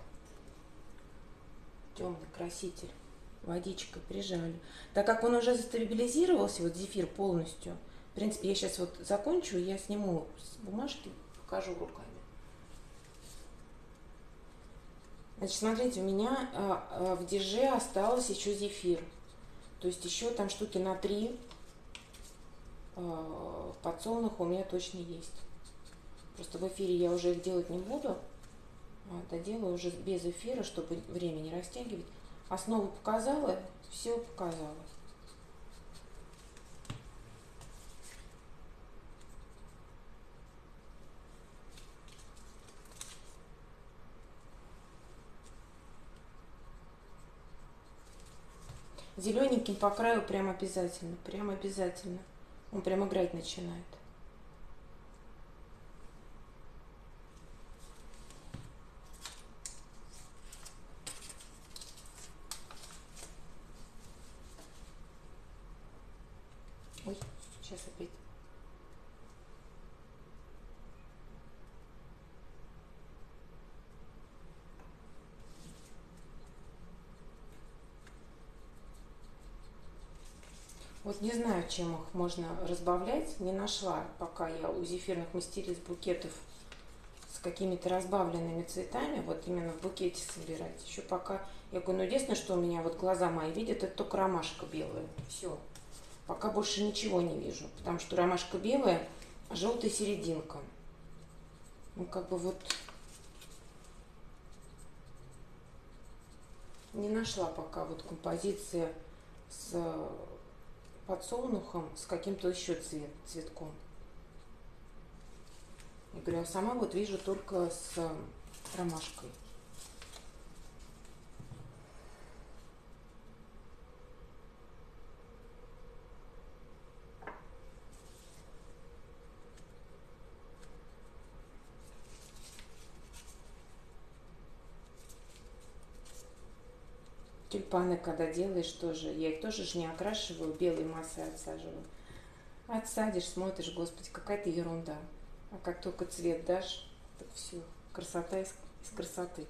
темный краситель, водичкой прижали. Так как он уже застабилизировался, вот зефир полностью, в принципе, я сейчас вот закончу, я сниму с бумажки, покажу руками. Значит, смотрите, у меня а, а, в диже осталось еще зефир. То есть еще там штуки на три а, подсолнуха у меня точно есть. Просто в эфире я уже их делать не буду. Доделаю уже без эфира, чтобы время не растягивать. Основу показала, все показала. Зелененьким по краю прям обязательно, прям обязательно. Он прям играть начинает. Ой, сейчас опять. Вот не чем их можно разбавлять. Не нашла пока я у зефирных мастериц букетов с какими-то разбавленными цветами. Вот именно в букете собирать. Еще пока... Я говорю, ну единственное, что у меня вот глаза мои видят, это только ромашка белая. Все. Пока больше ничего не вижу. Потому что ромашка белая, а желтая серединка. Ну как бы вот... Не нашла пока вот композиция с подсолнухом с каким-то еще цвет, цветком. Я говорю, я сама вот вижу только с ромашкой. Тюльпаны, когда делаешь, тоже, я их тоже же не окрашиваю, белой массой отсаживаю. Отсадишь, смотришь, господи, какая-то ерунда. А как только цвет дашь, так все, красота из, из красоты.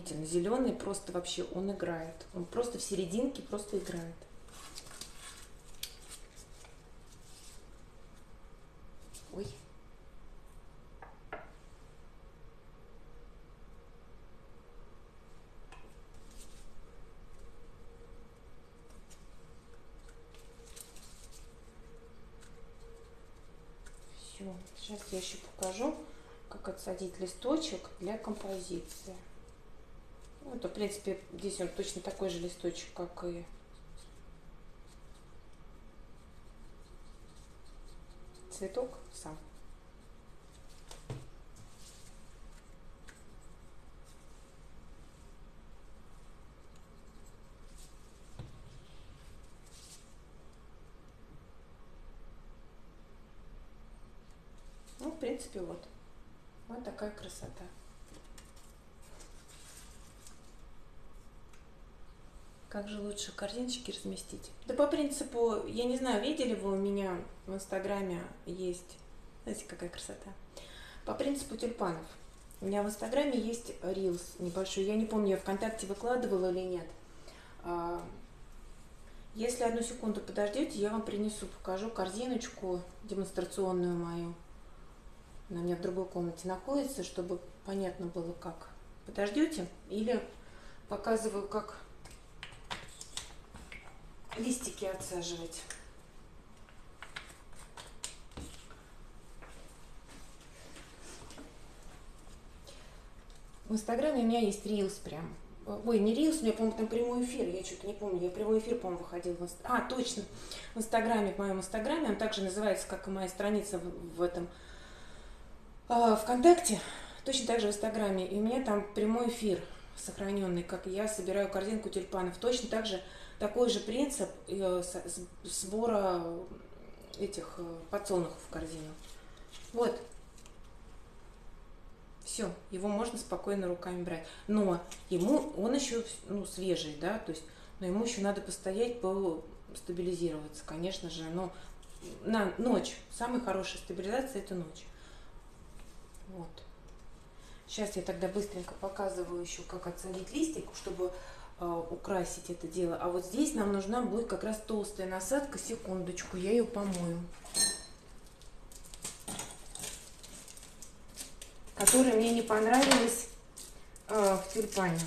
Прям изумительно. Зеленый просто вообще он играет. Он просто в серединке просто играет. Ой. Все. Сейчас я еще покажу, как отсадить листочек для композиции. Ну, это, в принципе, здесь он точно такой же листочек, как и цветок сам. Ну, в принципе, вот. Вот такая красота. Как же лучше корзиночки разместить? Да по принципу, я не знаю, видели вы у меня в Инстаграме есть, знаете, какая красота? По принципу тюльпанов. У меня в Инстаграме есть рилс небольшой. Я не помню, я ВКонтакте выкладывала или нет. А, если одну секунду подождете, я вам принесу, покажу корзиночку демонстрационную мою. Она у меня в другой комнате находится, чтобы понятно было, как. Подождете? Или показываю, как листики отсаживать. В Инстаграме у меня есть рилс прям. Ой, не рилс, у меня, по-моему, там прямой эфир, я что-то не помню. Я прямой эфир, по-моему, выходил в Инст... А, точно, в Инстаграме, в моем Инстаграме, он также называется, как и моя страница в, в этом э, ВКонтакте, точно так же в Инстаграме. И у меня там прямой эфир сохраненный, как я собираю корзинку тюльпанов. Точно так же такой же принцип э, сбора этих э, подсолнухов в корзину. Вот. Все, его можно спокойно руками брать. Но ему, он еще ну, свежий, да, то есть, но ему еще надо постоять, стабилизироваться, конечно же. Но на ночь, самая хорошая стабилизация это ночь. Вот. Сейчас я тогда быстренько показываю еще, как отсадить листик, чтобы украсить это дело. А вот здесь нам нужна будет как раз толстая насадка. Секундочку, я ее помою. Которая мне не понравилась э, в тюльпане.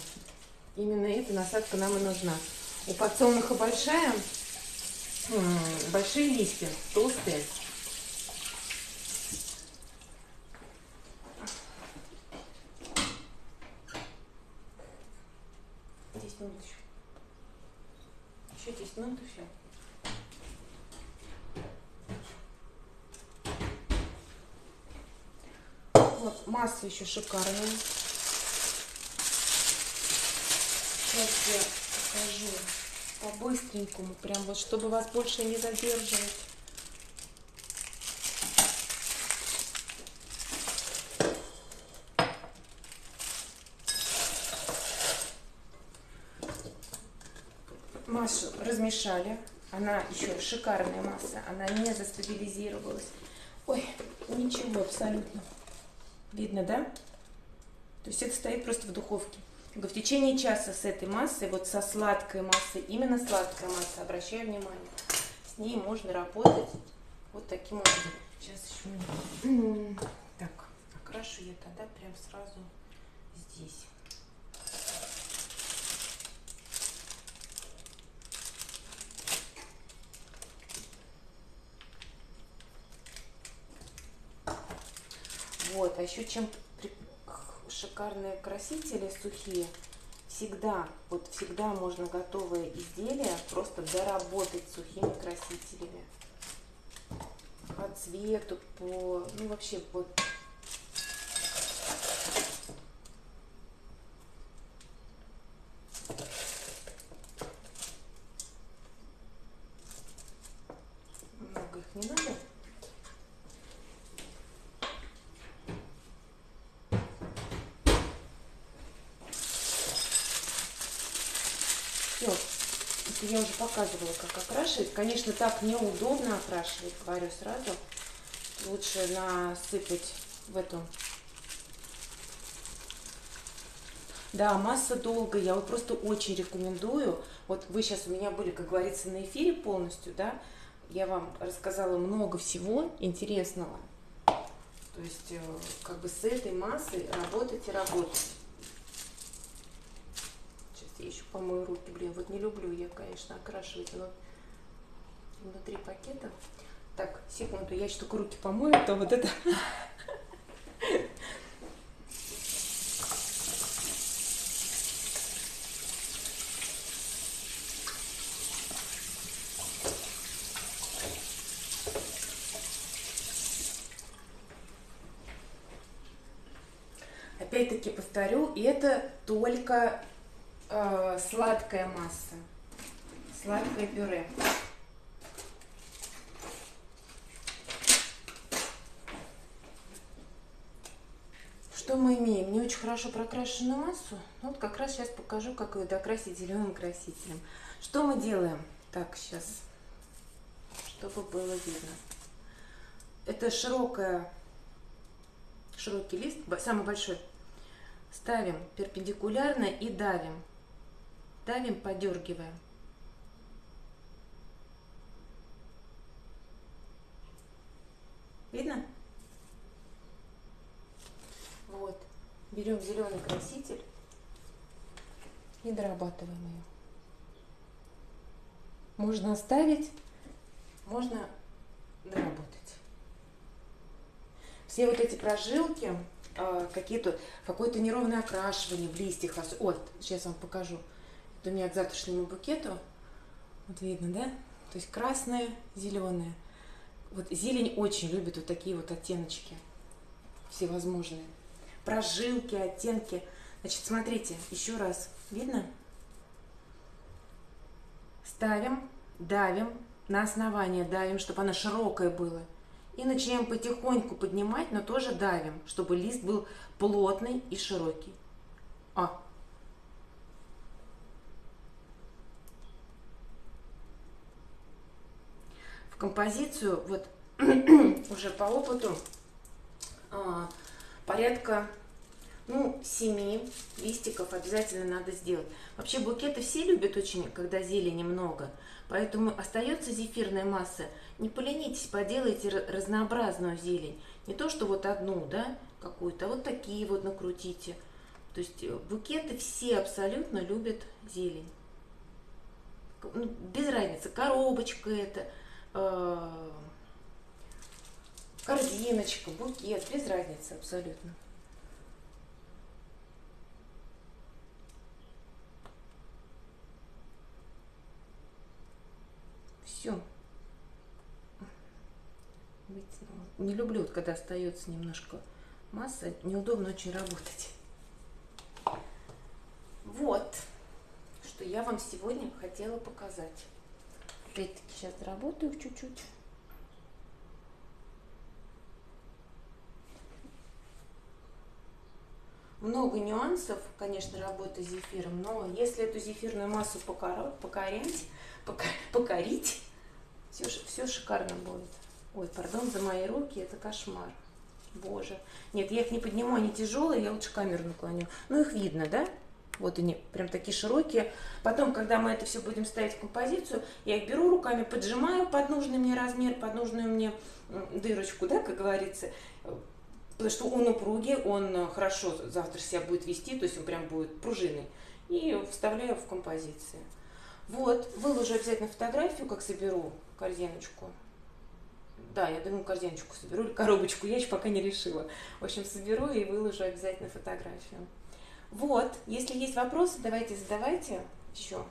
Именно эта насадка нам и нужна. У подсолнуха большая, большие листья, толстые. Минут еще. Еще 10 минут и все. Вот, масса еще шикарная. Сейчас я покажу по-быстренькому, прям вот, чтобы вас больше не задерживать. Массу размешали. Она еще шикарная масса. Она не застабилизировалась. Ой, ничего абсолютно. Видно, да? То есть это стоит просто в духовке. В течение часа с этой массой, вот со сладкой массой, именно сладкая масса, обращаю внимание, с ней можно работать вот таким образом. Сейчас еще... Так, окрашу я тогда прям сразу здесь. Вот, а еще чем шикарные красители сухие, всегда, вот всегда можно готовое изделие просто доработать сухими красителями. По цвету, по, ну вообще вот много их не надо. Все. Это я уже как окрашивать. Конечно, так неудобно окрашивать, говорю сразу. Лучше насыпать в эту. Да, масса долго. Я вот просто очень рекомендую. Вот вы сейчас у меня были, как говорится, на эфире полностью, да. Я вам рассказала много всего интересного. То есть, э, как бы с этой массой работать и работать я еще помою руки. Блин, вот не люблю я, конечно, окрашивать но внутри пакета. Так, секунду, я еще только руки помою, а то вот это... Опять-таки повторю, это только э, сладкая масса, сладкое пюре. Что мы имеем? Не очень хорошо прокрашенную массу. Ну, вот как раз сейчас покажу, как ее докрасить зеленым красителем. Что мы делаем? Так, сейчас, чтобы было видно. Это широкая, широкий лист, самый большой. Ставим перпендикулярно и давим давим, подергиваем. Видно? Вот. Берем зеленый краситель и дорабатываем ее. Можно оставить, можно доработать. Все вот эти прожилки, а, какие-то, какое-то неровное окрашивание в листьях. Вот, сейчас вам покажу у меня к завтрашнему букету. Вот видно, да? То есть красное, зеленое. Вот зелень очень любит вот такие вот оттеночки всевозможные. Прожилки, оттенки. Значит, смотрите, еще раз. Видно? Ставим, давим, на основание давим, чтобы она широкая была. И начинаем потихоньку поднимать, но тоже давим, чтобы лист был плотный и широкий. А, композицию, вот [CLEARS THROAT] уже по опыту, а, порядка ну, 7 листиков обязательно надо сделать. Вообще букеты все любят очень, когда зелени много. Поэтому остается зефирная масса. Не поленитесь, поделайте разнообразную зелень. Не то, что вот одну, да, какую-то, а вот такие вот накрутите. То есть э, букеты все абсолютно любят зелень. Ну, без разницы, коробочка это, Э, корзиночка, букет, без разницы абсолютно. Все. Ну, не люблю, когда остается немножко масса, неудобно очень работать. Вот, что я вам сегодня хотела показать. Опять-таки сейчас доработаю чуть-чуть. много нюансов, конечно, работы с зефиром, но если эту зефирную массу покорять, покорить, все, все шикарно будет. Ой, пардон за мои руки, это кошмар. Боже. Нет, я их не подниму, они тяжелые, я лучше камеру наклоню. Ну, их видно, да? Вот они прям такие широкие. Потом, когда мы это все будем ставить в композицию, я их беру руками, поджимаю под нужный мне размер, под нужную мне дырочку, да, как говорится, потому что он упругий, он э, хорошо завтра себя будет вести, то есть он прям будет пружиной. И вставляю в композиции. Вот, выложу обязательно фотографию, как соберу корзиночку. Да, я думаю, корзиночку соберу или коробочку, я еще пока не решила. В общем, соберу и выложу обязательно фотографию. Вот, если есть вопросы, давайте задавайте еще.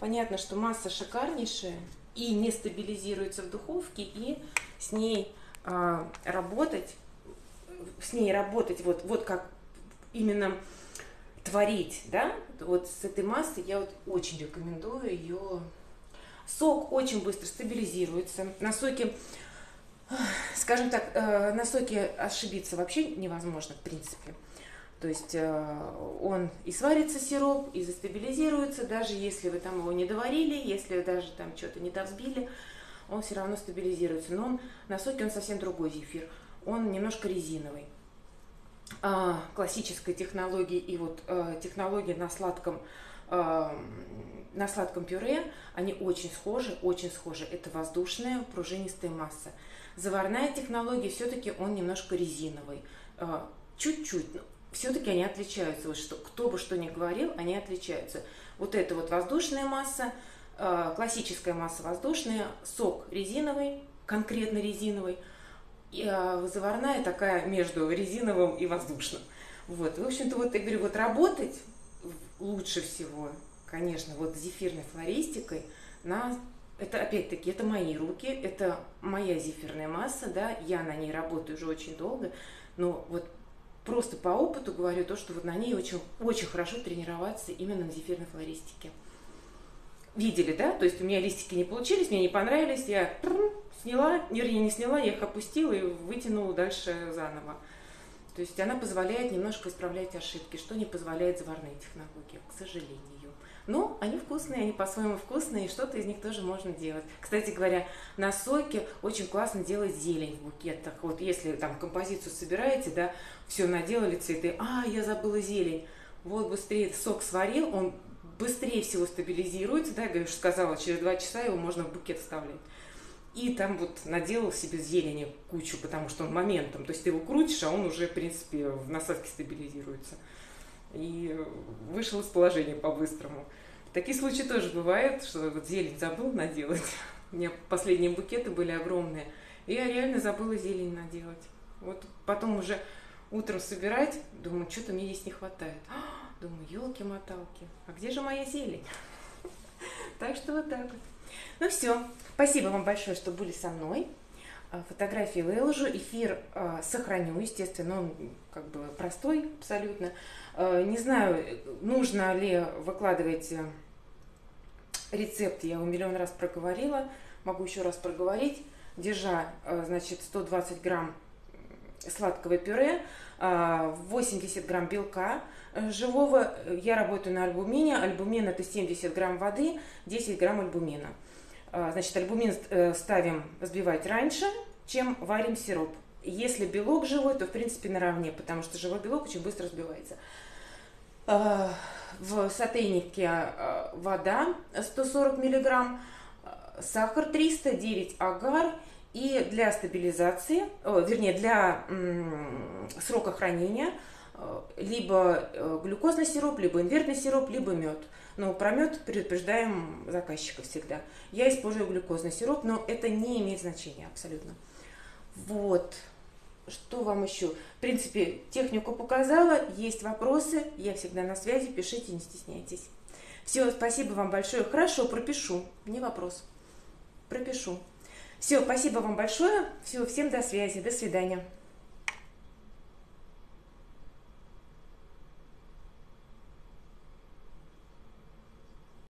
Понятно, что масса шикарнейшая и не стабилизируется в духовке, и с ней э, работать с ней работать, вот, вот как именно творить, да, вот с этой массой я вот очень рекомендую ее. Сок очень быстро стабилизируется. На соке, скажем так, э, на соке ошибиться вообще невозможно, в принципе. То есть э, он и сварится сироп, и застабилизируется, даже если вы там его не доварили, если даже там что-то не довзбили, он все равно стабилизируется. Но он, на соке он совсем другой зефир он немножко резиновый. А, классической технологии и вот а, технологии на сладком а, на сладком пюре, они очень схожи, очень схожи. Это воздушная пружинистая масса. Заварная технология, все-таки он немножко резиновый. Чуть-чуть, но все-таки они отличаются. Вот что, кто бы что ни говорил, они отличаются. Вот это вот воздушная масса, а, классическая масса воздушная, сок резиновый, конкретно резиновый – а, заварная такая между резиновым и воздушным. Вот. В общем-то, вот я говорю, вот работать лучше всего, конечно, вот с зефирной флористикой на это опять-таки это мои руки, это моя зефирная масса, да, я на ней работаю уже очень долго, но вот просто по опыту говорю то, что вот на ней очень, очень хорошо тренироваться именно на зефирной флористике. Видели, да? То есть у меня листики не получились, мне не понравились, я сняла, вернее, не сняла, я их опустила и вытянула дальше заново. То есть она позволяет немножко исправлять ошибки, что не позволяет заварные технологии, к сожалению. Но они вкусные, они по-своему вкусные, и что-то из них тоже можно делать. Кстати говоря, на соке очень классно делать зелень в букетах. Вот если там композицию собираете, да, все наделали цветы, а, я забыла зелень. Вот быстрее сок сварил, он быстрее всего стабилизируется, да, я говорю, сказала, через два часа его можно в букет вставлять. И там вот наделал себе зелени кучу, потому что он моментом. То есть ты его крутишь, а он уже, в принципе, в насадке стабилизируется. И вышел из положения по-быстрому. Такие случаи тоже бывают, что вот зелень забыл наделать. [LAUGHS] У меня последние букеты были огромные. И я реально забыла зелень наделать. Вот потом уже утром собирать, думаю, что-то мне здесь не хватает. [GASPS] Думаю, елки-моталки, а где же моя зелень? [LAUGHS] Так что вот так вот. Ну все, спасибо вам большое, что были со мной. А, фотографии выложу, эфир э, сохраню, естественно, он как бы простой абсолютно. Э, не знаю, нужно ли выкладывать э, рецепт, я его миллион раз проговорила, могу еще раз проговорить. Держа, э, значит, 120 грамм сладкого пюре, 80 грамм белка, живого. Я работаю на альбумине. Альбумин это 70 грамм воды, 10 грамм альбумина. А, значит, альбумин э, ставим взбивать раньше, чем варим сироп. Если белок живой, то в принципе наравне, потому что живой белок очень быстро взбивается. А, в сотейнике вода 140 миллиграмм, сахар 300, 9 агар и для стабилизации, вернее для срока хранения либо э, глюкозный сироп, либо инвертный сироп, либо мед. Но про мед предупреждаем заказчика всегда. Я использую глюкозный сироп, но это не имеет значения абсолютно. Вот. Что вам еще? В принципе, технику показала. Есть вопросы, я всегда на связи. Пишите, не стесняйтесь. Все, спасибо вам большое. Хорошо, пропишу. Не вопрос. пропишу. Все, спасибо вам большое. Все, всем до связи. До свидания.